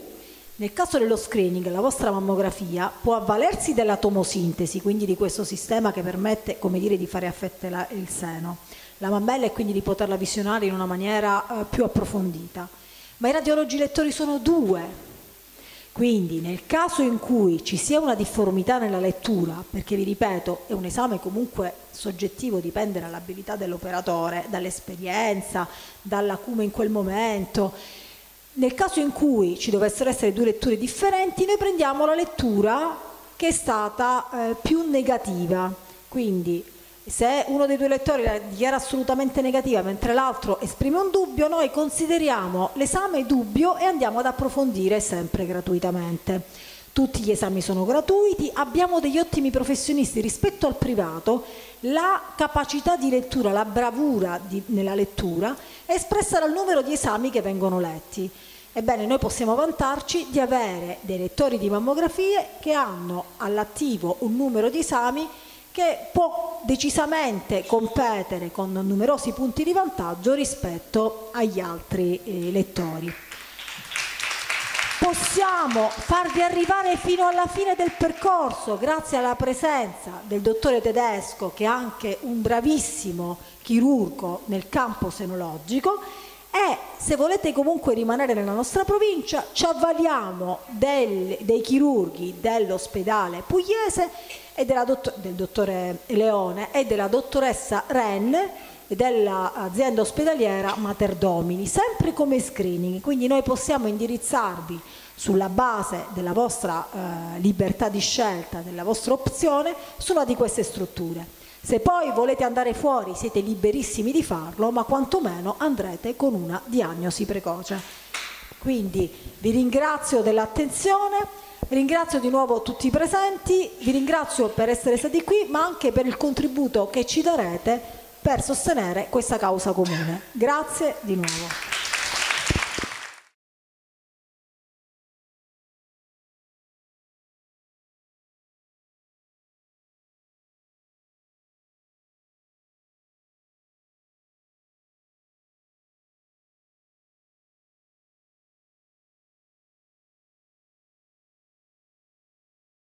Nel caso dello screening, la vostra mammografia può avvalersi della tomosintesi, quindi di questo sistema che permette, dire, di fare affette la, il seno, la mammella e quindi di poterla visionare in una maniera eh, più approfondita. Ma i radiologi lettori sono due, quindi nel caso in cui ci sia una difformità nella lettura, perché vi ripeto è un esame comunque soggettivo, dipende dall'abilità dell'operatore, dall'esperienza, dall'acume in quel momento, nel caso in cui ci dovessero essere due letture differenti, noi prendiamo la lettura che è stata eh, più negativa. Quindi se uno dei due lettori la dichiara assolutamente negativa mentre l'altro esprime un dubbio, noi consideriamo l'esame dubbio e andiamo ad approfondire sempre gratuitamente. Tutti gli esami sono gratuiti, abbiamo degli ottimi professionisti rispetto al privato, la capacità di lettura, la bravura di, nella lettura è espressa dal numero di esami che vengono letti. Ebbene, noi possiamo vantarci di avere dei lettori di mammografie che hanno all'attivo un numero di esami che può decisamente competere con numerosi punti di vantaggio rispetto agli altri eh, lettori. Possiamo farvi arrivare fino alla fine del percorso grazie alla presenza del dottore Tedesco che è anche un bravissimo chirurgo nel campo senologico. E se volete comunque rimanere nella nostra provincia ci avvaliamo del, dei chirurghi dell'ospedale pugliese e dott del dottore Leone e della dottoressa Ren dell'azienda ospedaliera Mater Domini, sempre come screening, quindi noi possiamo indirizzarvi sulla base della vostra eh, libertà di scelta, della vostra opzione, su una di queste strutture. Se poi volete andare fuori siete liberissimi di farlo, ma quantomeno andrete con una diagnosi precoce. Quindi vi ringrazio dell'attenzione, Ringrazio di nuovo tutti i presenti, vi ringrazio per essere stati qui, ma anche per il contributo che ci darete per sostenere questa causa comune. Grazie di nuovo.